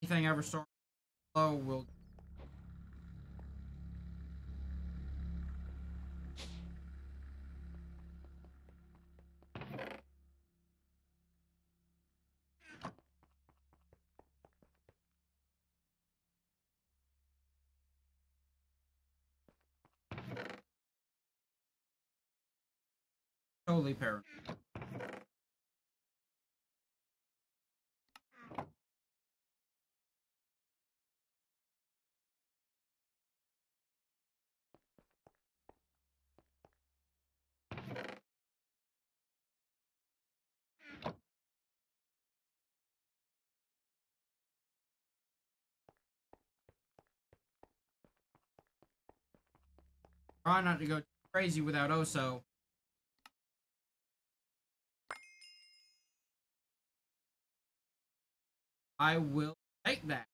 Anything ever start low will totally paranoid. Try not to go crazy without Oso. I will take that.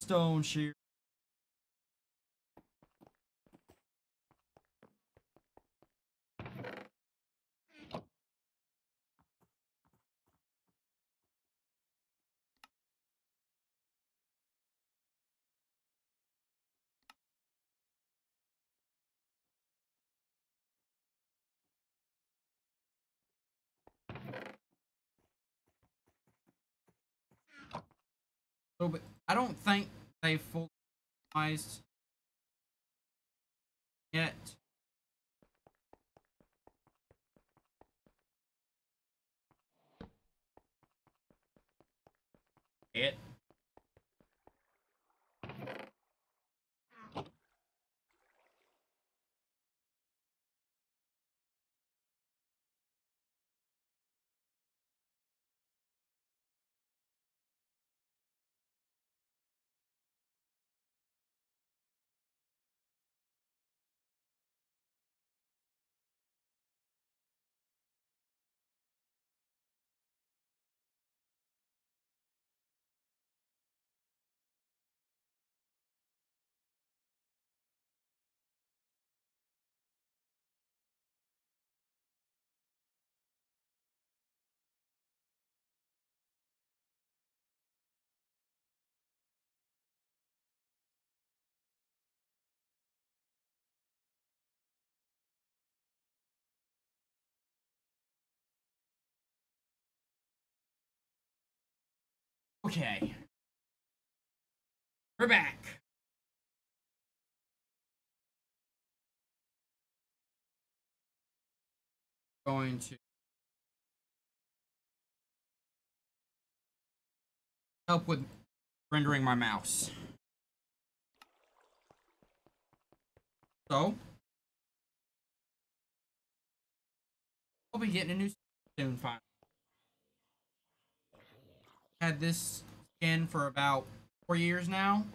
Stone shear. I don't think they fully yet. It. Okay. We're back. Going to help with rendering my mouse. So, I'll be getting a new soon finally had this skin for about four years now.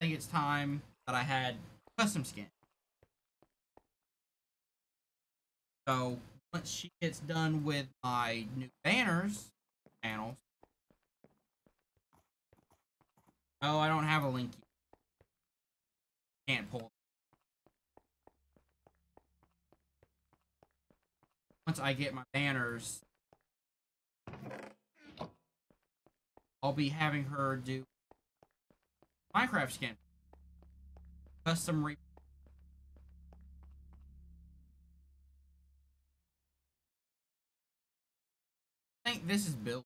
I think it's time that I had custom skin. So once she gets done with my new banners panels. Oh, I don't have a link. Can't pull. Once I get my banners I'll be having her do Minecraft skin. Custom re I think this is built.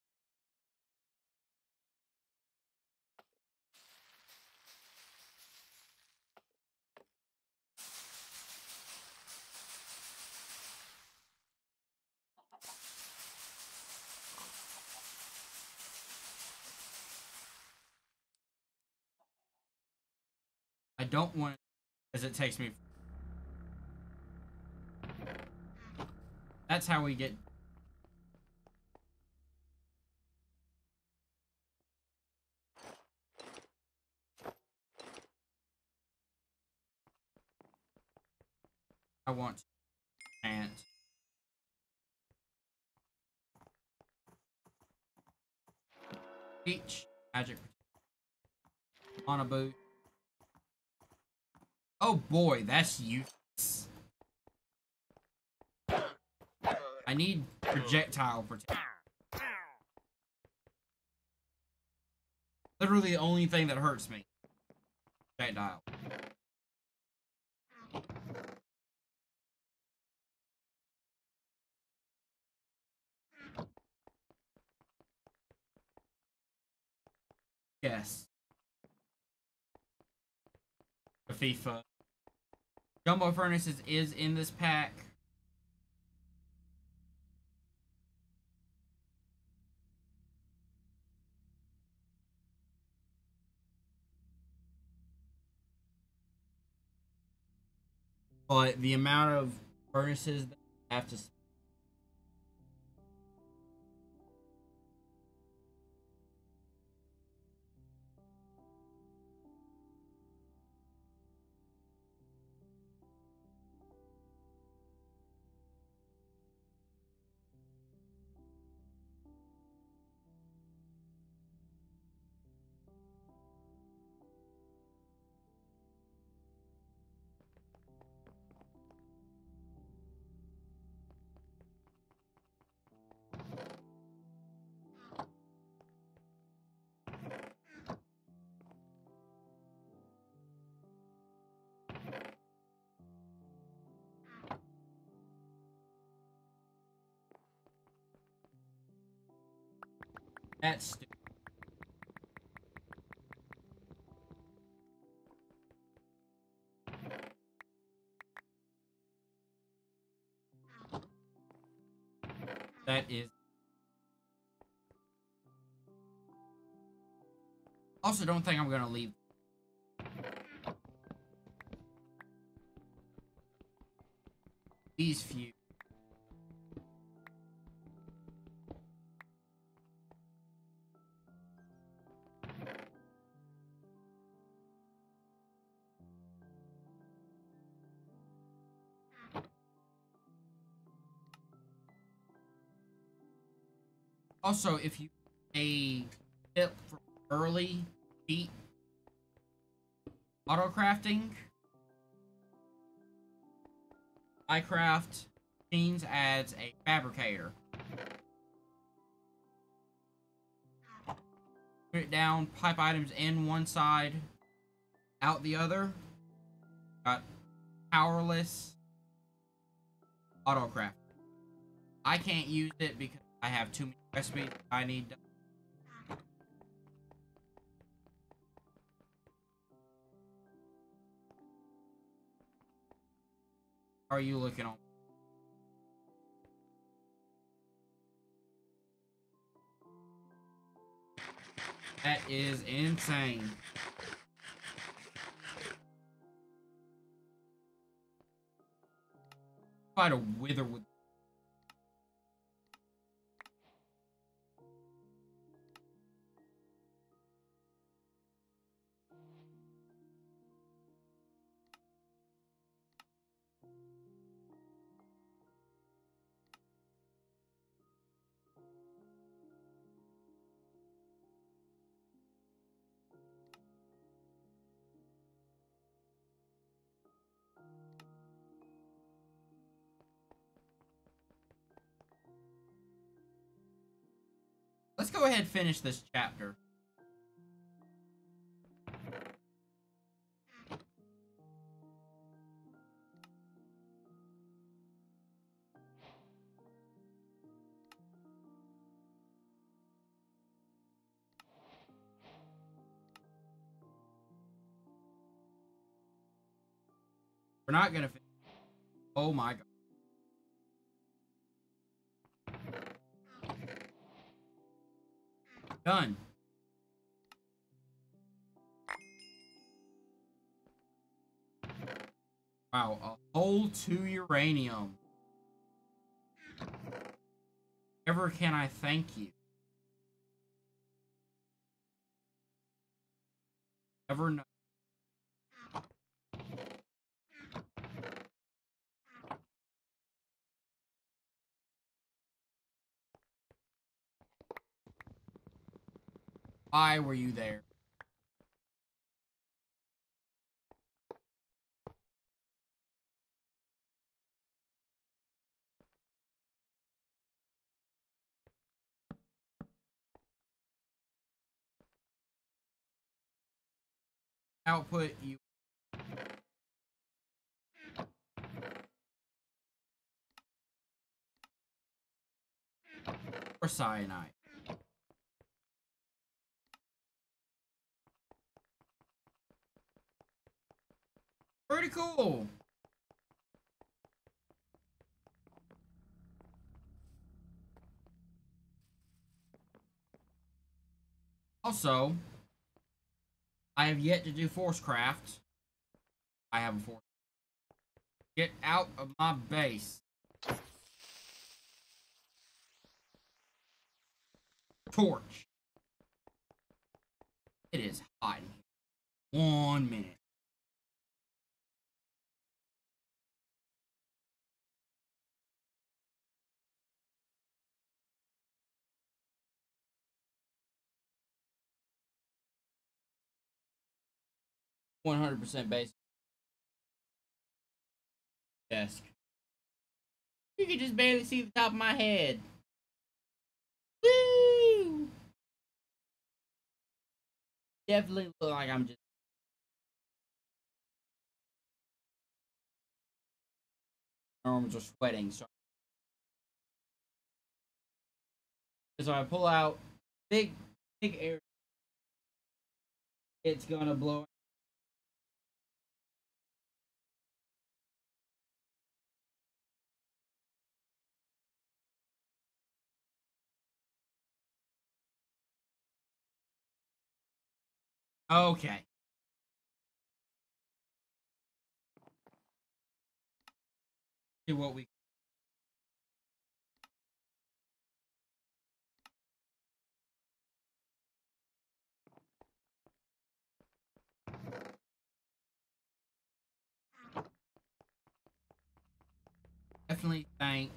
I don't want as it takes me. That's how we get. I want and each magic on a boot. Oh boy, that's useless. I need projectile protection. Literally the only thing that hurts me. Projectile. Yes. FIFA. Jumbo Furnaces is in this pack. But the amount of furnaces that I have to That's stupid. That is. Also, don't think I'm gonna leave. These few. Also, if you a tip for early beat auto crafting, iCraft Machines adds a fabricator. Put it down, pipe items in one side, out the other. Got powerless autocraft. I can't use it because I have too many recipes I need. How are you looking on? That is insane. Try to wither with ahead and finish this chapter. We're not gonna. Oh my god. Done. Wow, a whole two uranium. Ever can I thank you? Ever know? Why were you there? output you or cyanide. Pretty cool. Also, I have yet to do force craft. I have a force. Get out of my base. Torch. It is hot in here. One minute. One hundred percent base. Desk. You can just barely see the top of my head. Woo! Definitely look like I'm just. My Arms are sweating. So, so I pull out big, big air. It's gonna blow Okay. See what we definitely thank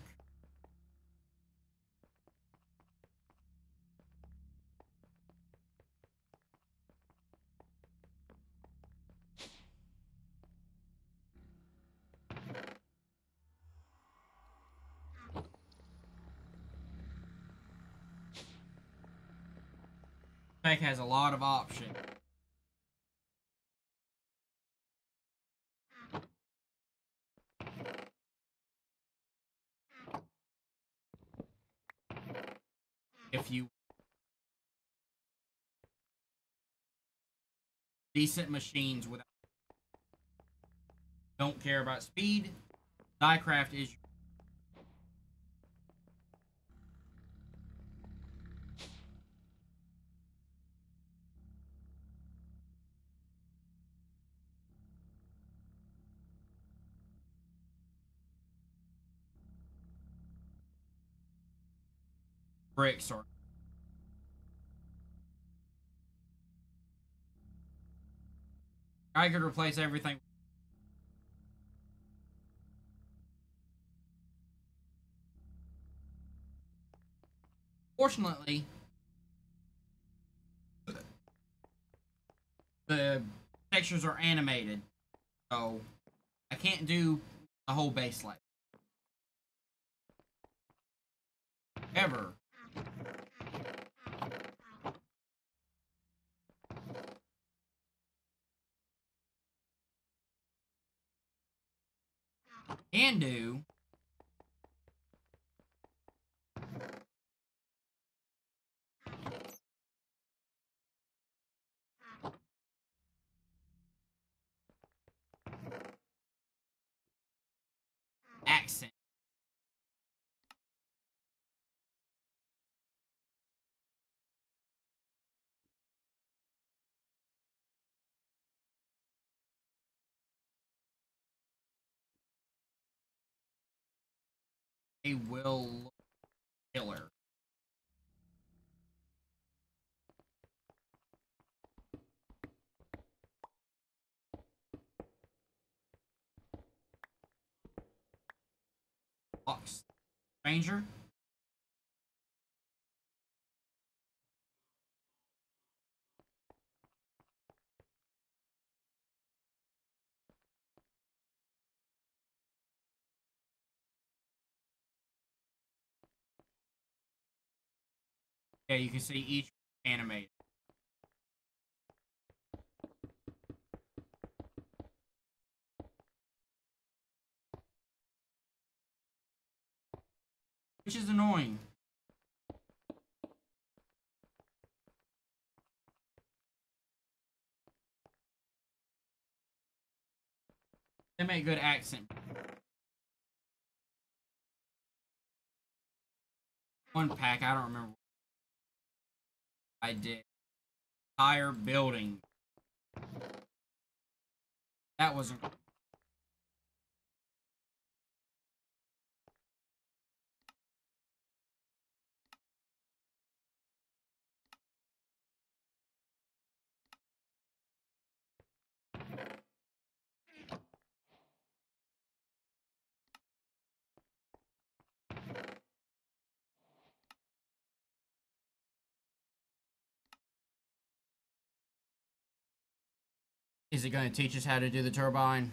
Spec has a lot of options. If you decent machines without don't care about speed, diecraft is bricks or I could replace everything. Fortunately, the textures are animated, so I can't do the whole base light. Ever. can do accent. They will killer. Fox. Ranger. Yeah, you can see each animated. Which is annoying. They make good accent. One pack, I don't remember. I did. Entire building. That wasn't. Is it going to teach us how to do the turbine?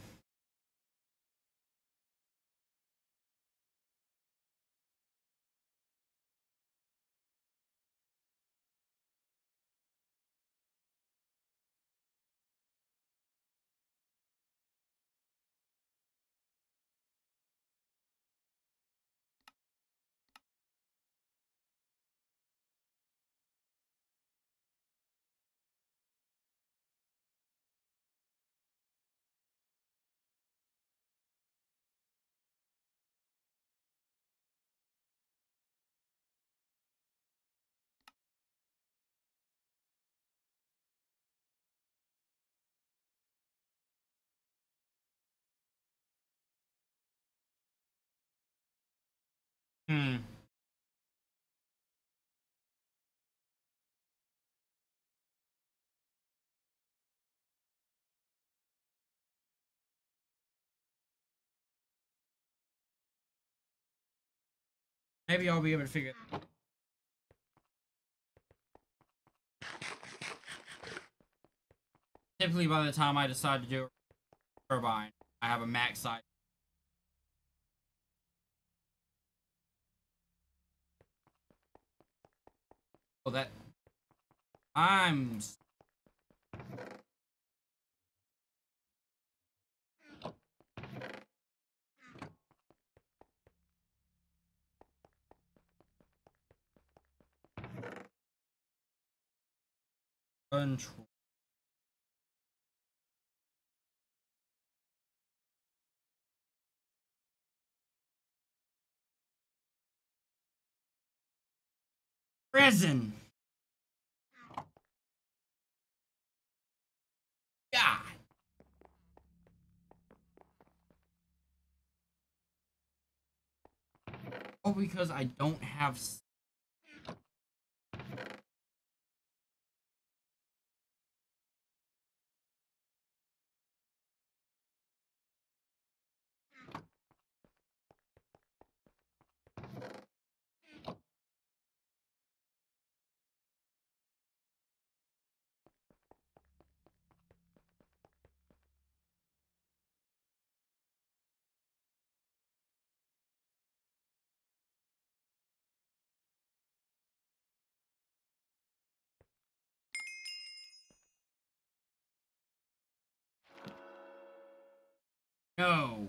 Hmm. Maybe I'll be able to figure it out. Typically, by the time I decide to do a turbine, I have a max size. Well, that I'm control. Prison. God. Oh, because I don't have. No.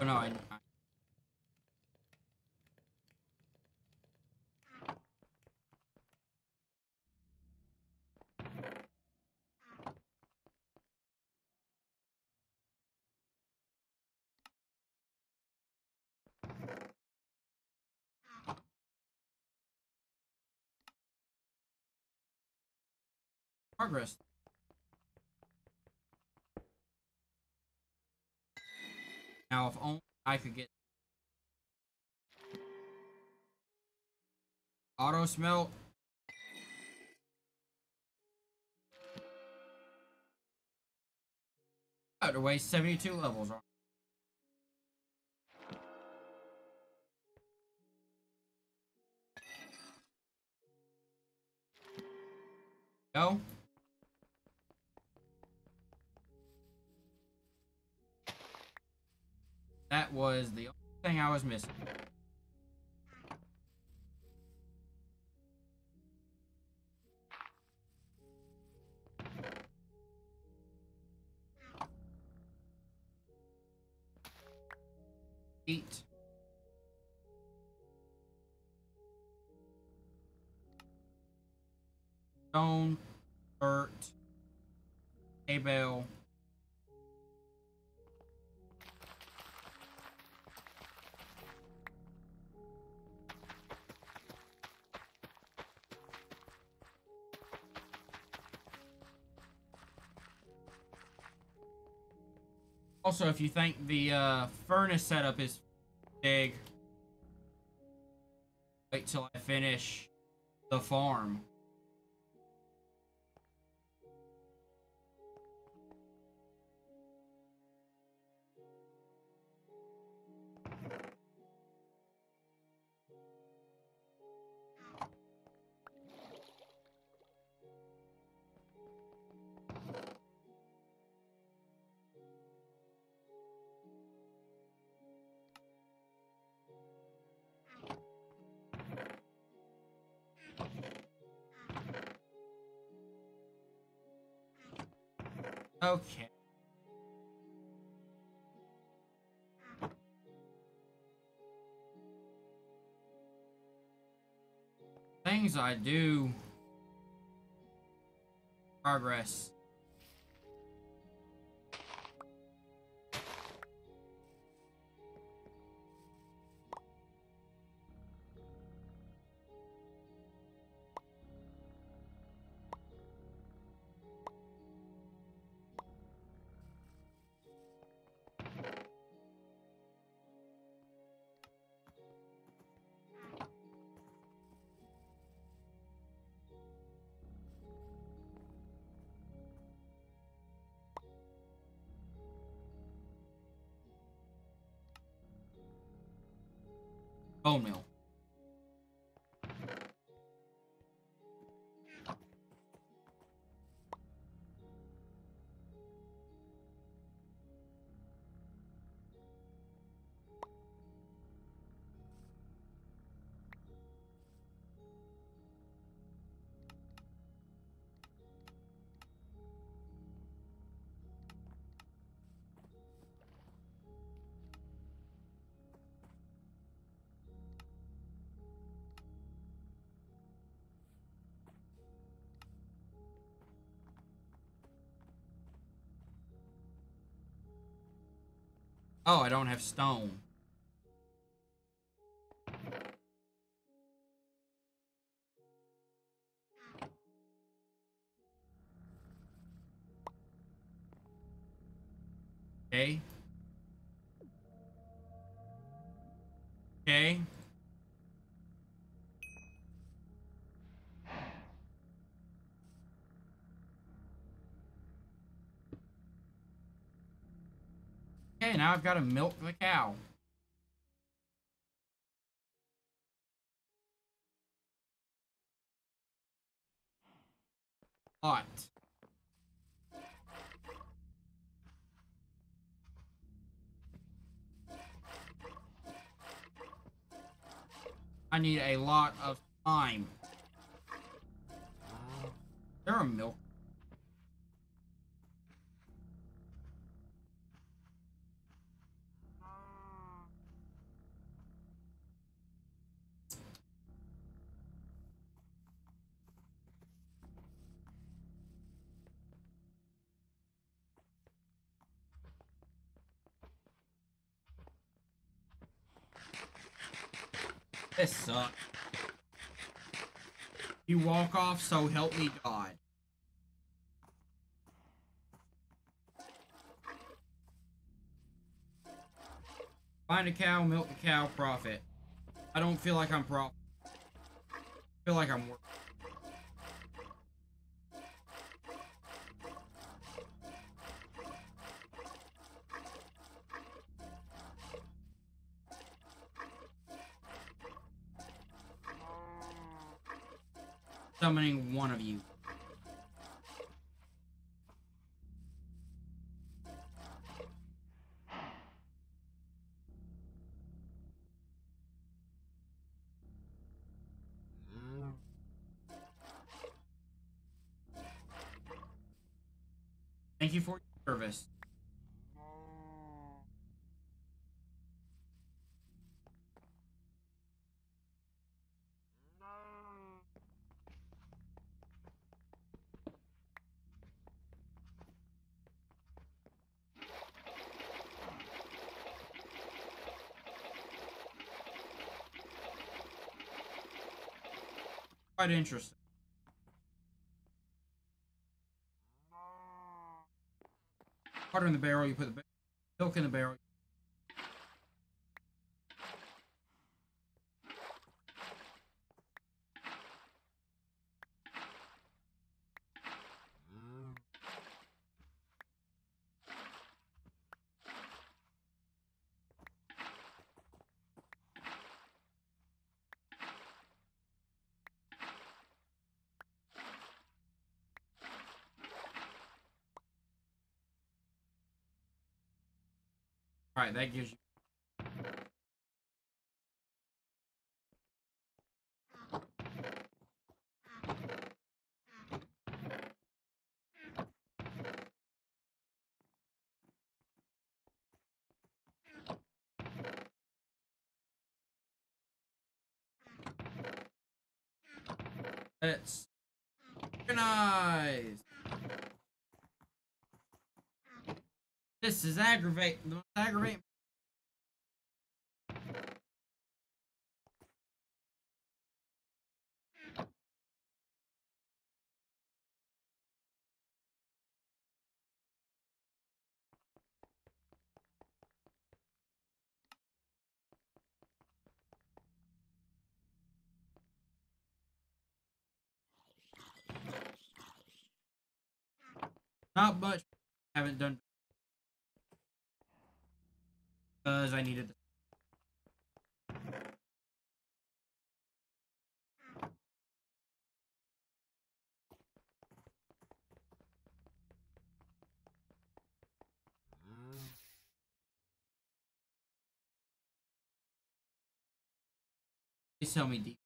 Oh, no, I, I progress. Now, if only I could get auto smelt. To waste 72 levels on. That was the only thing I was missing. Eat. Stone, dirt, hay bale. Also, if you think the uh, furnace setup is big, wait till I finish the farm. Okay. Things I do. Progress. Bone meal. Oh, I don't have stone. Now I've got to milk the cow. Lot. I need a lot of time. There are milk You walk off, so help me God. Find a cow, milk the cow, profit. I don't feel like I'm profit. I feel like I'm working. Summoning one of you. Thank you for your service. Quite interesting. Water in the barrel, you put the milk in the barrel. Alright, that gives you. Let's organize. This is aggravate the most aggravating Not much. Haven't done because I needed. Please tell me deep.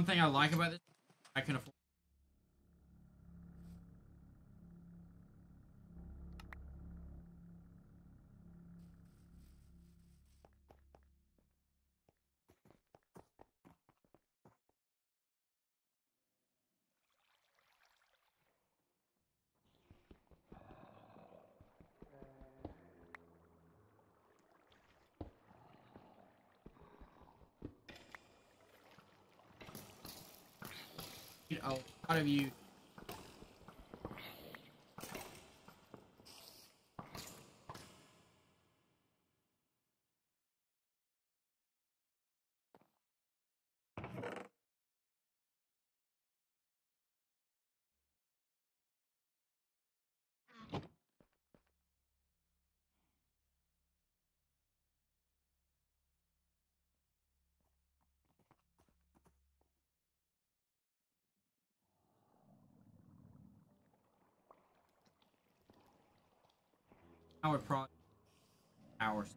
One thing I like about this, I can afford. You know, of you. Would probably hours.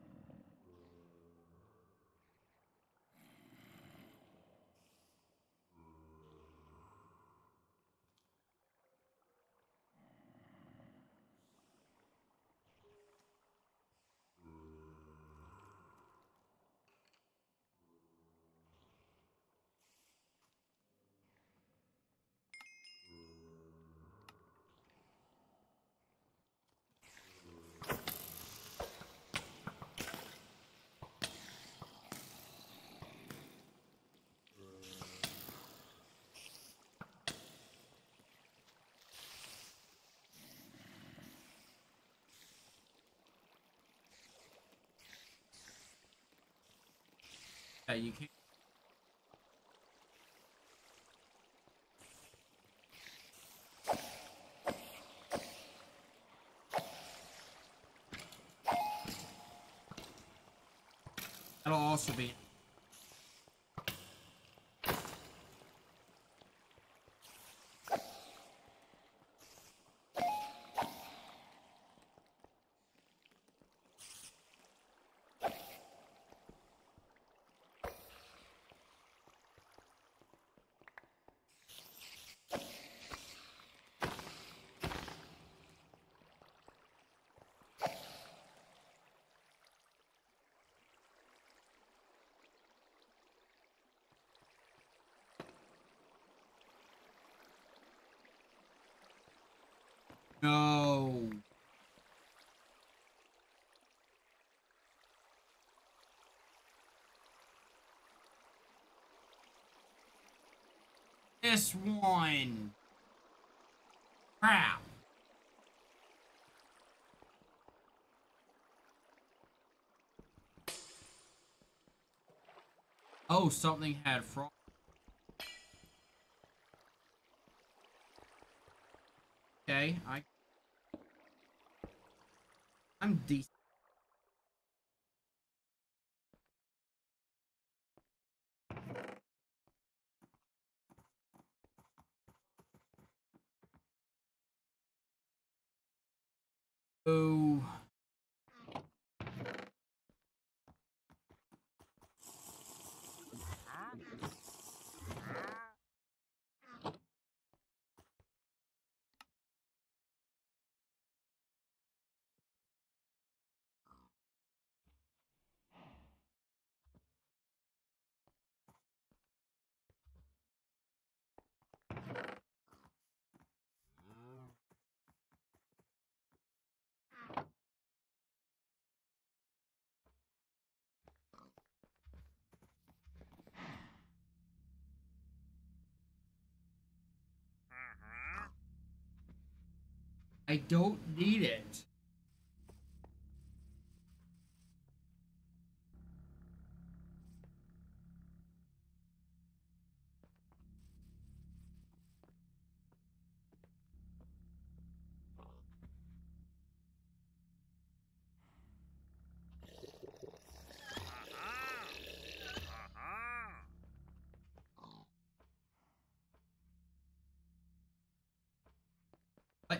Yeah, you can't. That'll also be No. This one. Crap. Oh, something had fraud. Okay, I I'm decent. Oh. I don't need it. What?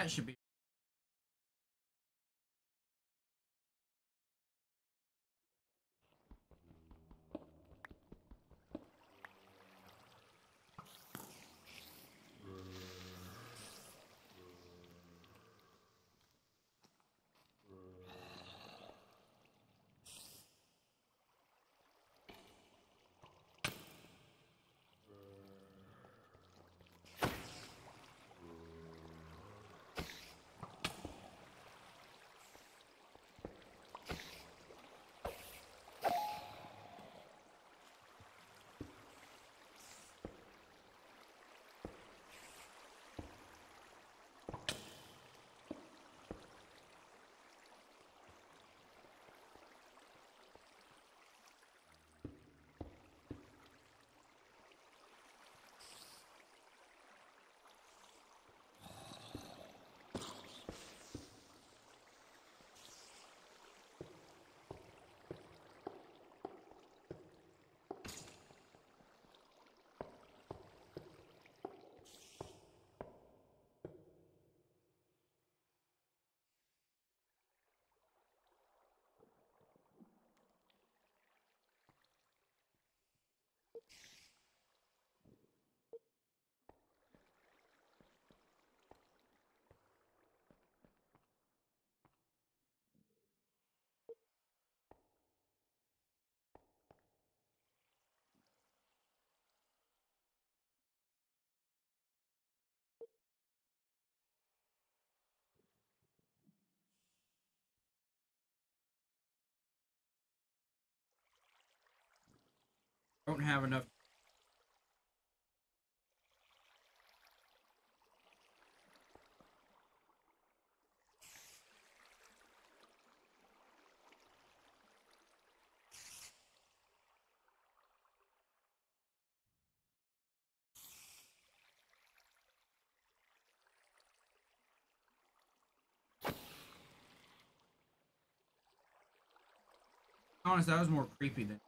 That should be. Don't have enough Honest, that was more creepy than.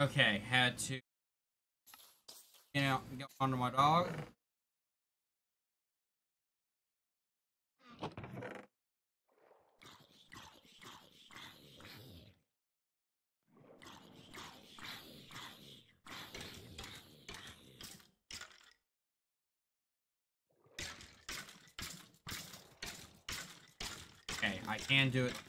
Okay, had to out and get onto my dog. Okay, I can do it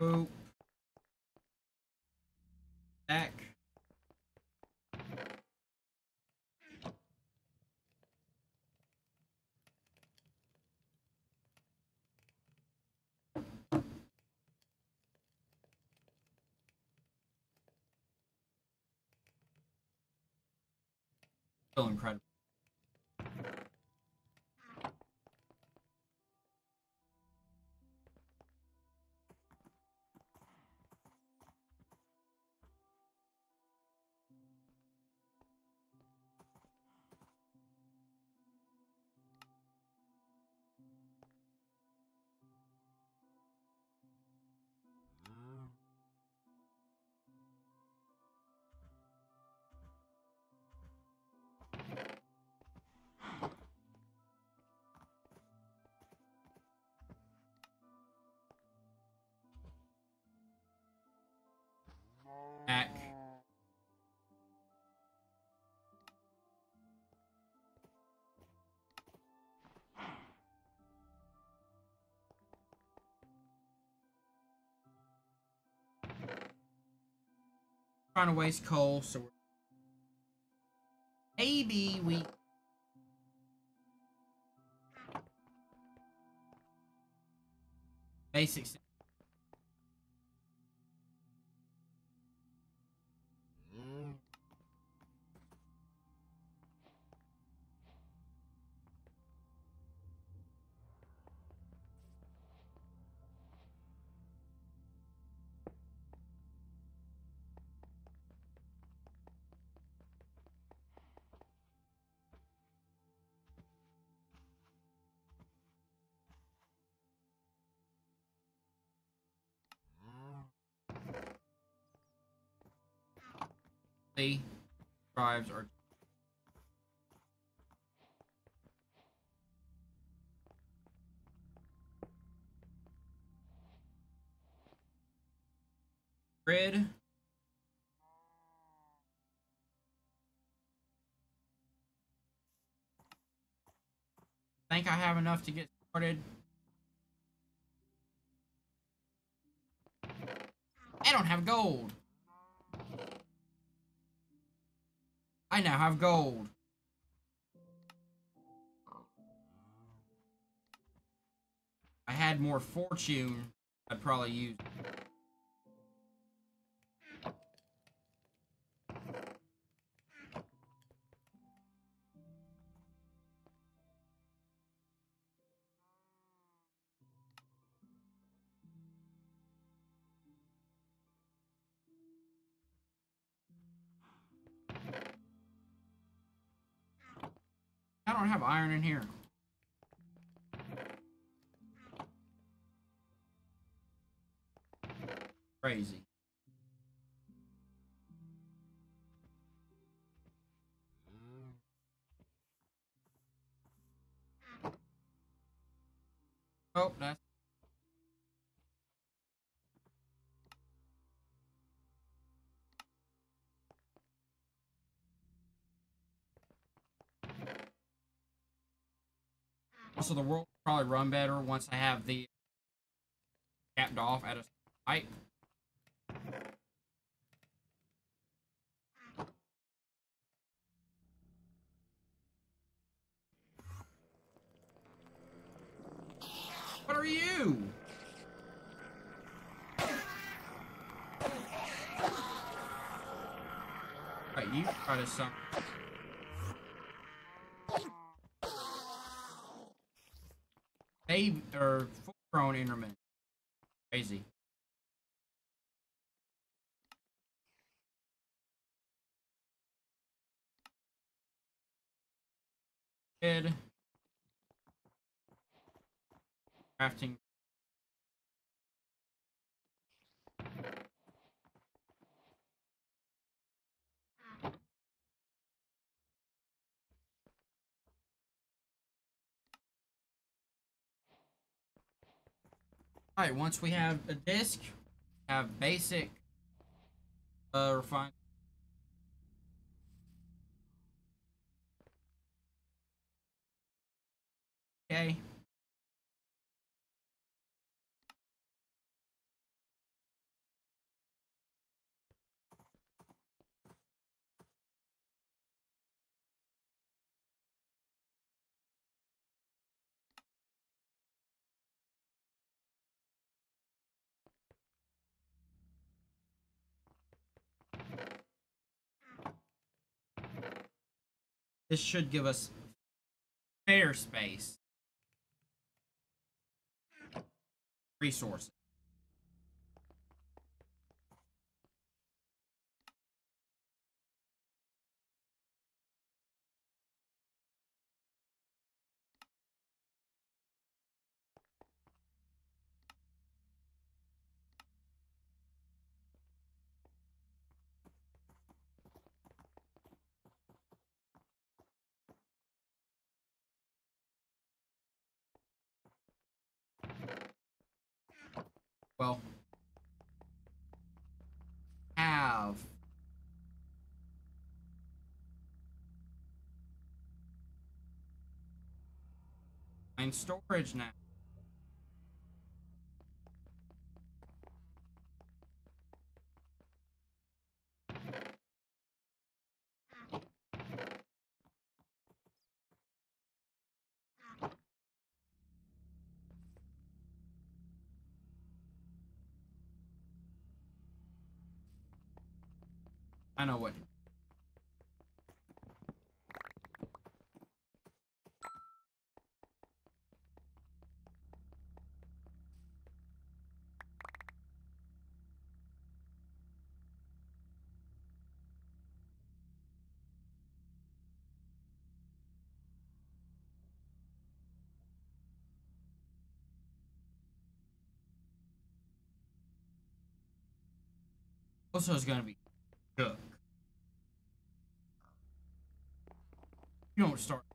Boop. Back. Still incredible. Trying to waste coal, so maybe we basics. They drives are grid. Think I have enough to get started. I don't have gold. I now have gold. I had more fortune, I'd probably use. I have iron in here. Crazy. Oh, that's Also, the world will probably run better once I have the capped off at a height. What are you? Right, you try to suck. They are full grown Enderman. Crazy. Good. Crafting. Alright, once we have a disk, have basic uh refine Okay. This should give us fair space. Resources. well have and storage now. I know what. Also, is gonna be good. You don't start.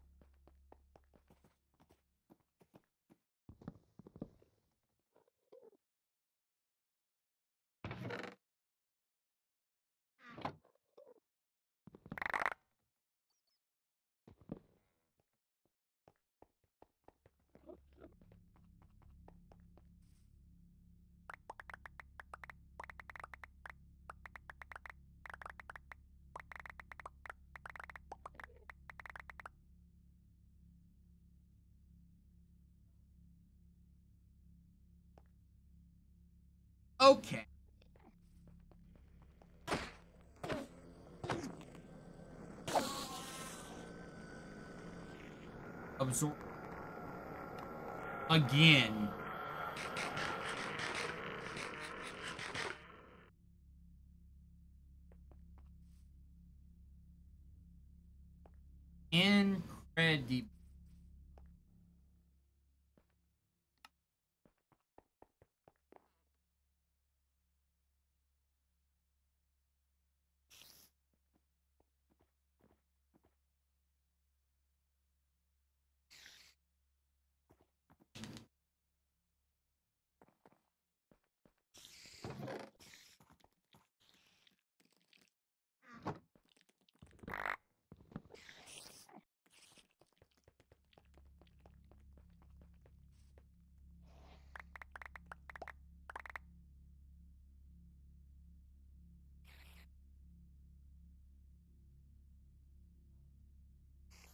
Okay. Absorb. Again. Incredible.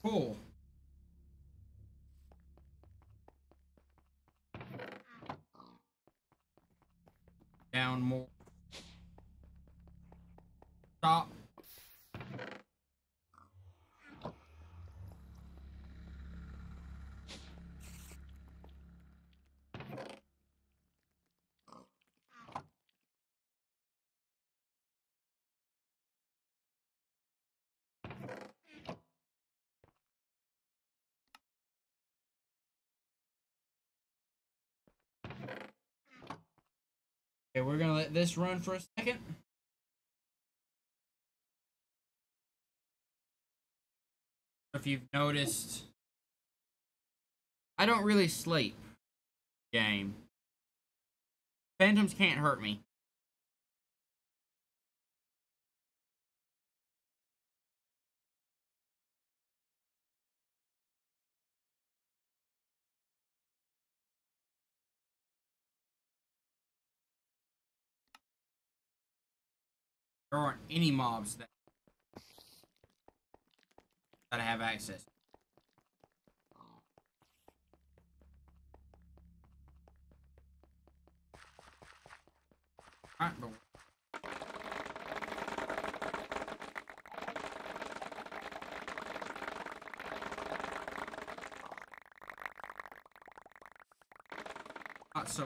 Cool. Down more. Stop. Okay, we're gonna let this run for a second. If you've noticed, I don't really sleep game. Phantoms can't hurt me. There aren't any mobs that that I have access. Alright, but so.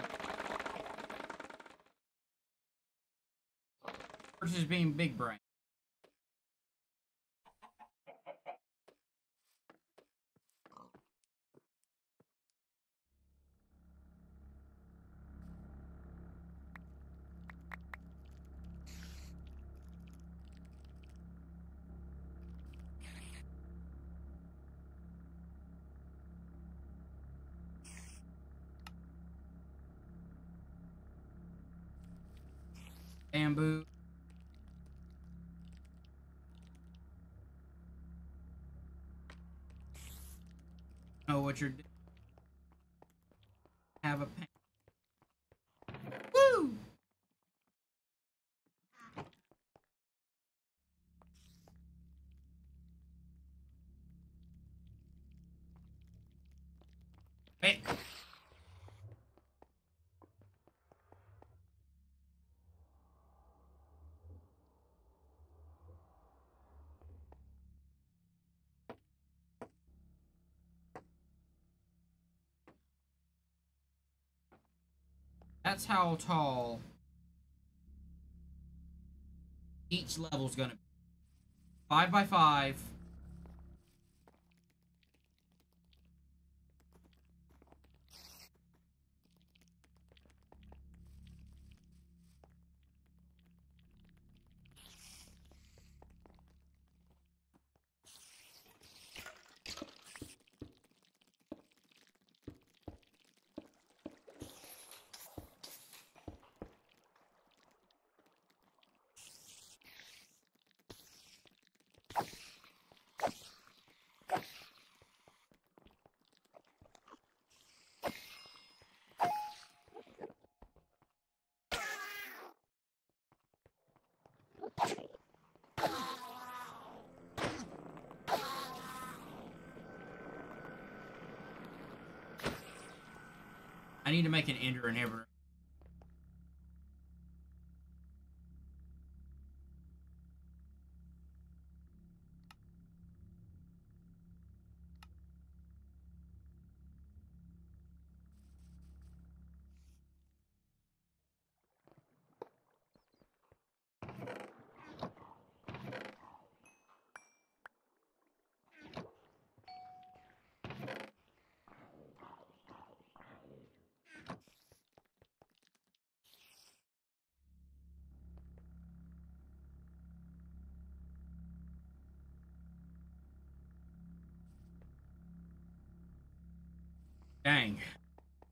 Versus being big brain. Bamboo. Know what you're doing. Have a pen. Woo! Hey. That's how tall each level's gonna be. Five by five. Need to make an ender inhibitor.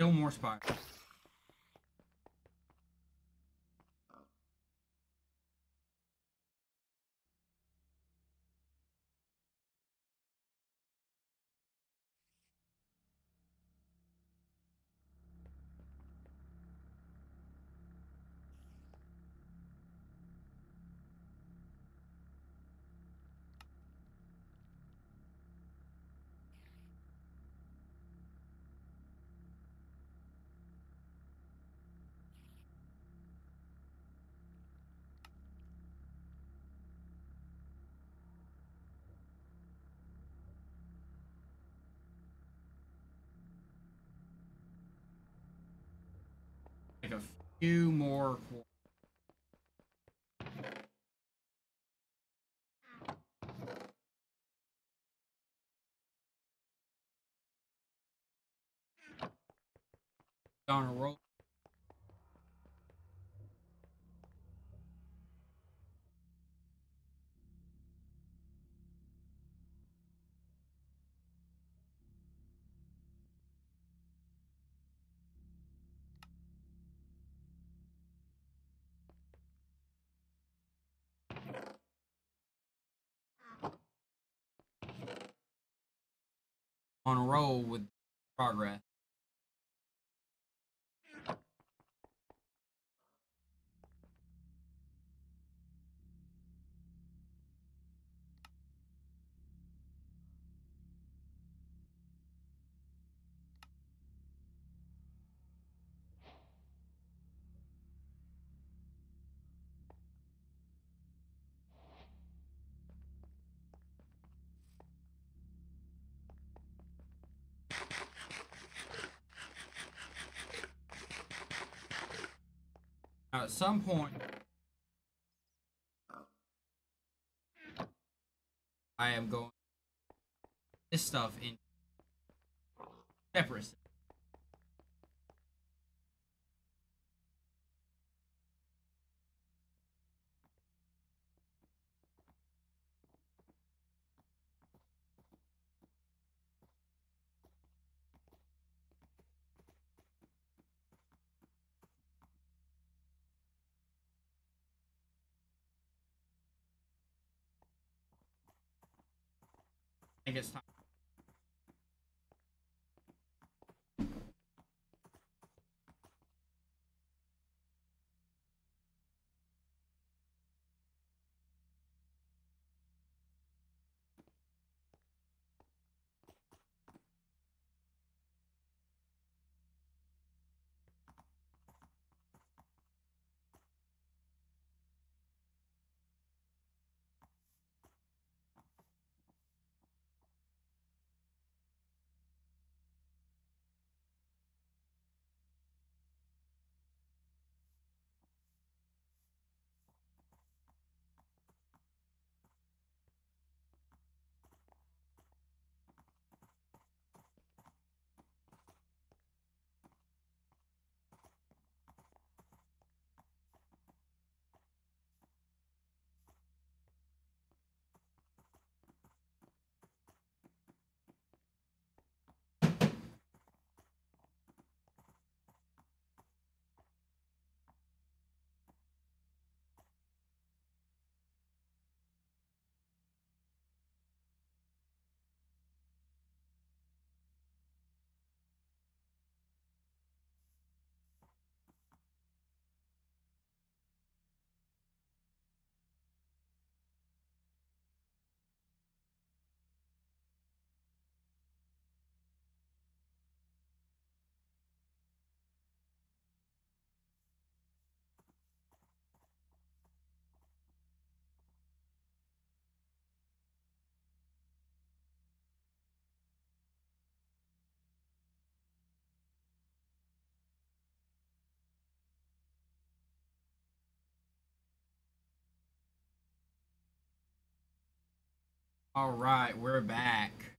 Still more spots. Like a few more. On a roll. On a roll with progress. Now, at some point, I am going this stuff in separate. All right, we're back.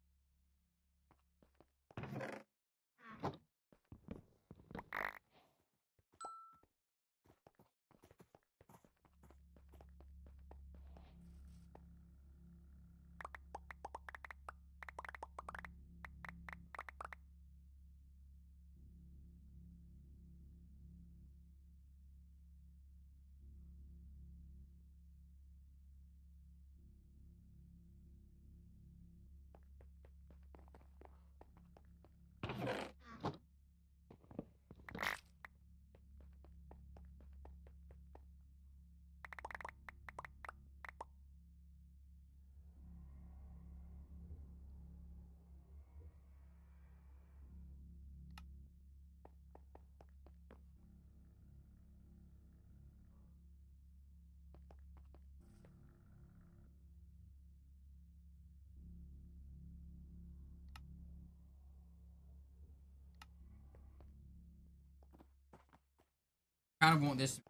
Kind of want this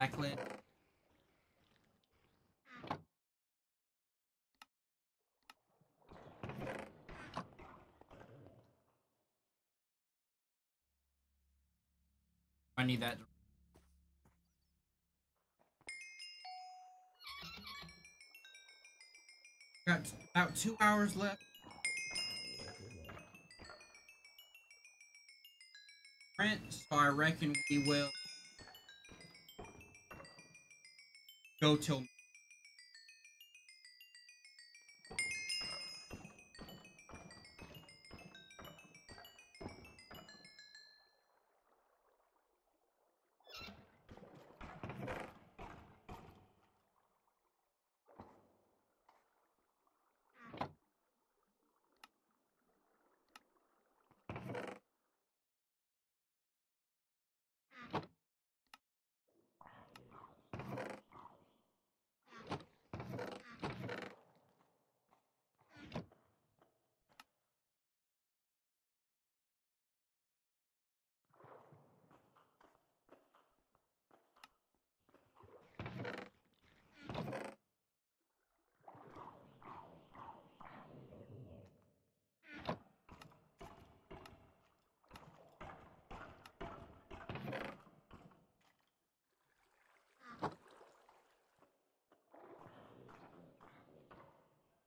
backlit. I need that. Got about two hours left. So I reckon we will go till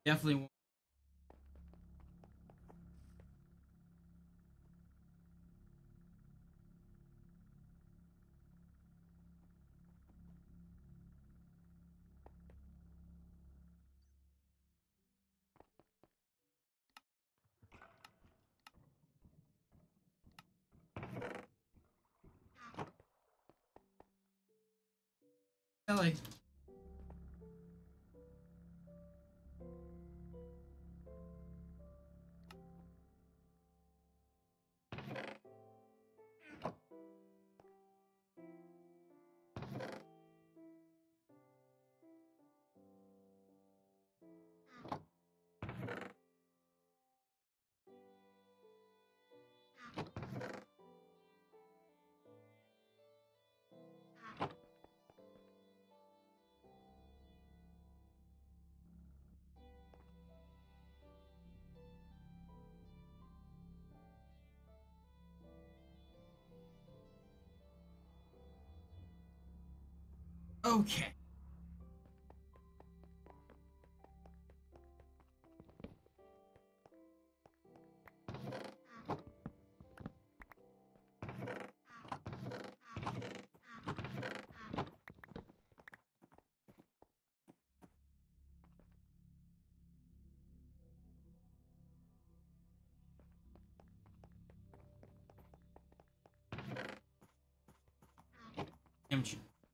Definitely. Ellie. Okay.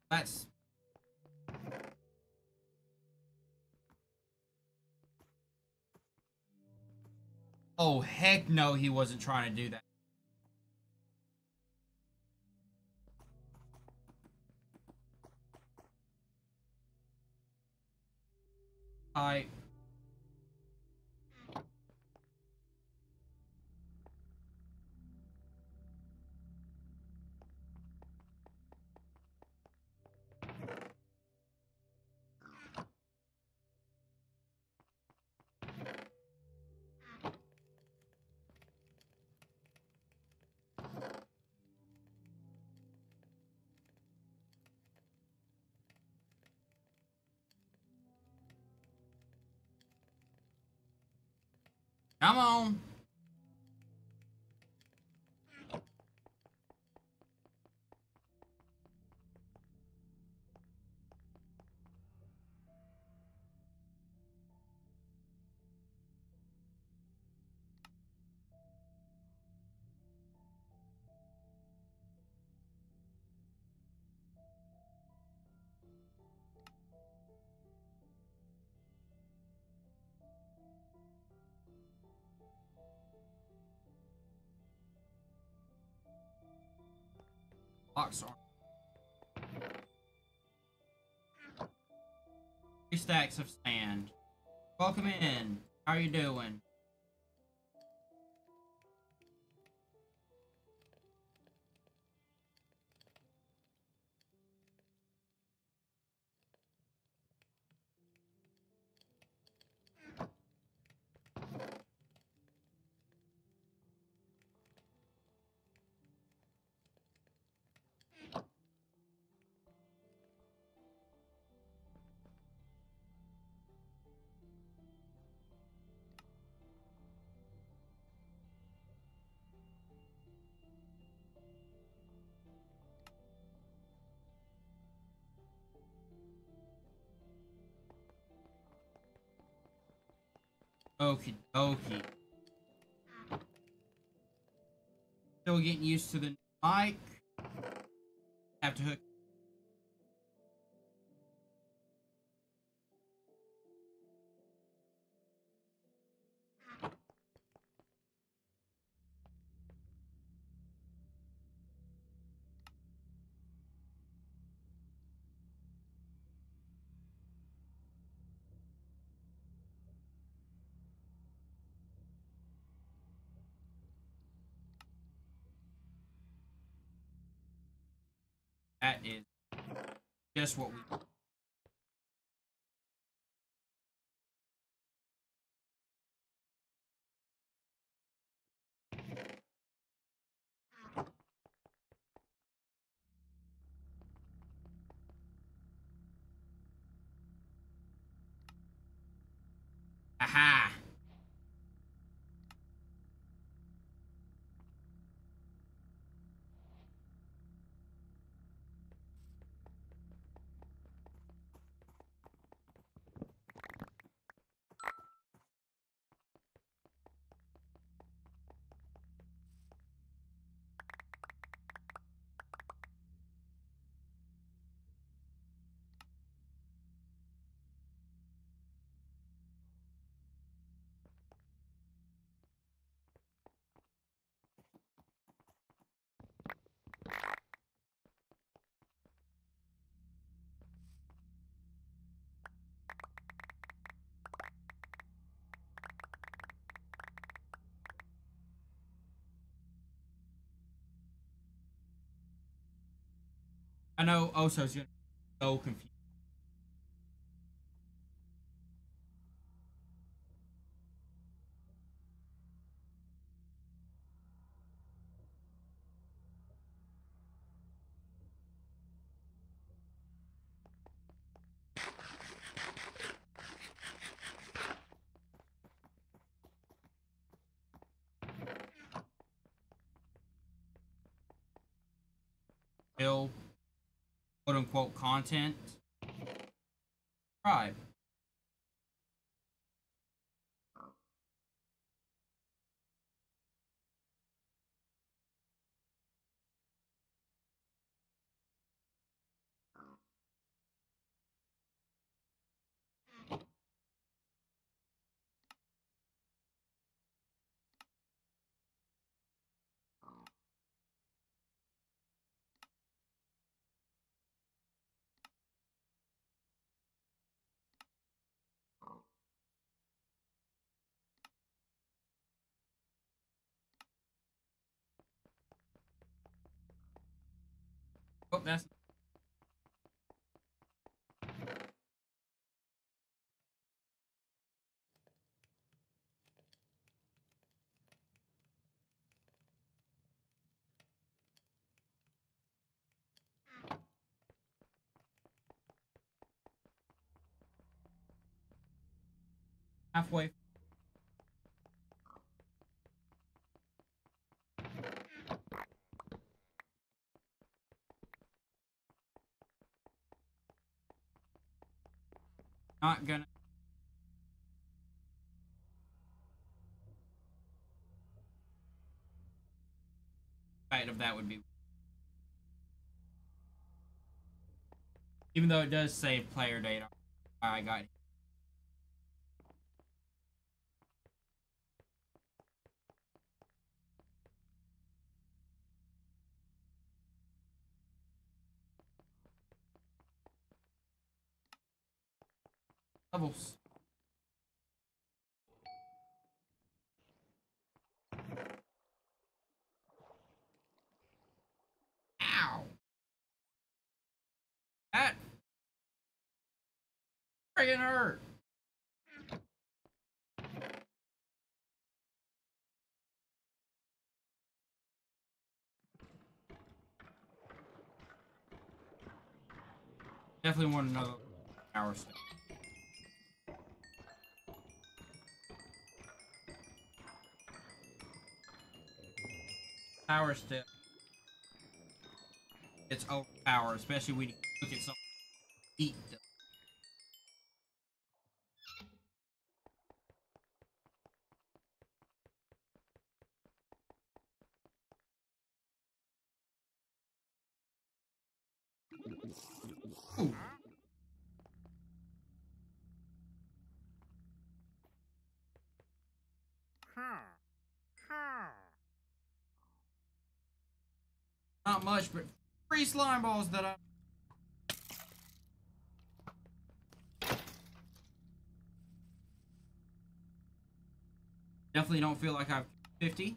That's Oh heck no, he wasn't trying to do that. Box. Three stacks of sand. Welcome in. How are you doing? Okie. Still getting used to the mic. Have to hook. That is just what we. Aha! I know oh, Oso's gonna be so confused. Bill quote unquote content. Subscribe. That's halfway. Not gonna. Right of that would be. Even though it does save player data, I got levels. Ow. That friggin' hurt. Definitely want another power step. Power step. It's overpowered, especially when you look at eat. them. Ooh. Not much, but three slime balls that I. Definitely don't feel like I've 50.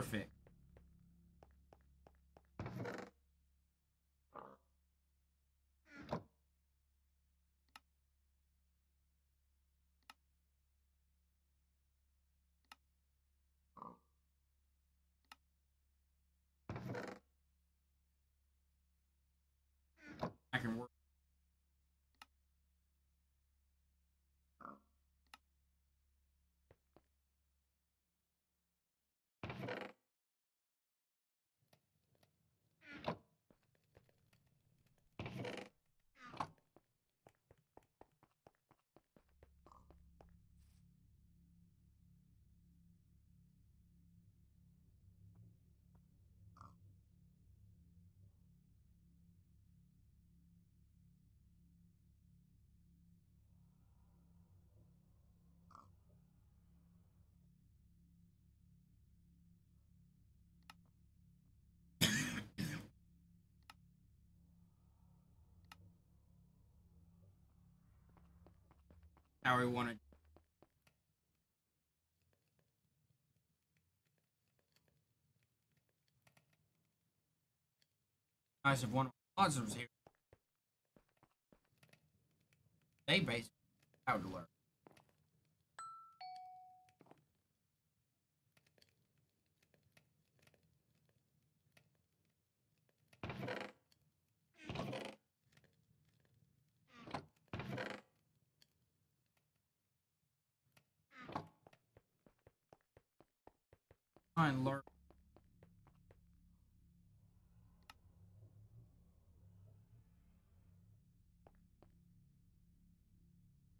Perfect. How we want to. Nice if one of my mods was here. They basically how to learn. And learn.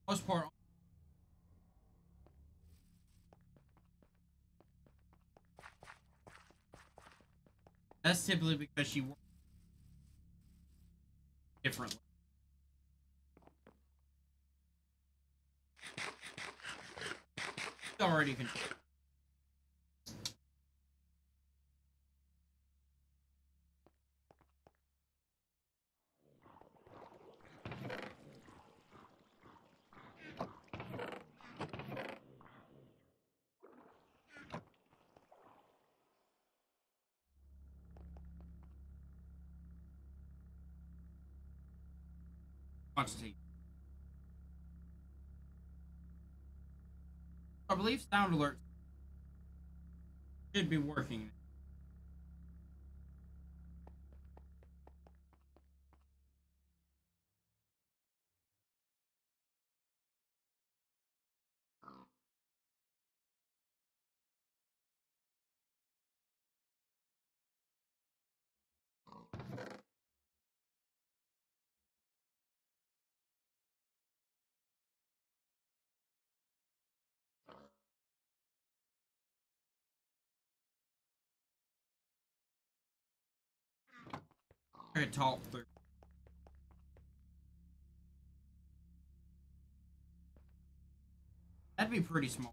Most part. That's typically because she works differently. Already controlled. I believe sound alerts should be working. Could talk through. That'd be pretty small.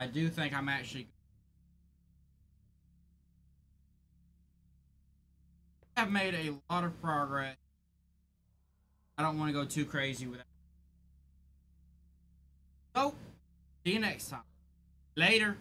I do think I'm actually I have made a lot of progress. I don't want to go too crazy with it. So, oh, see you next time. Later.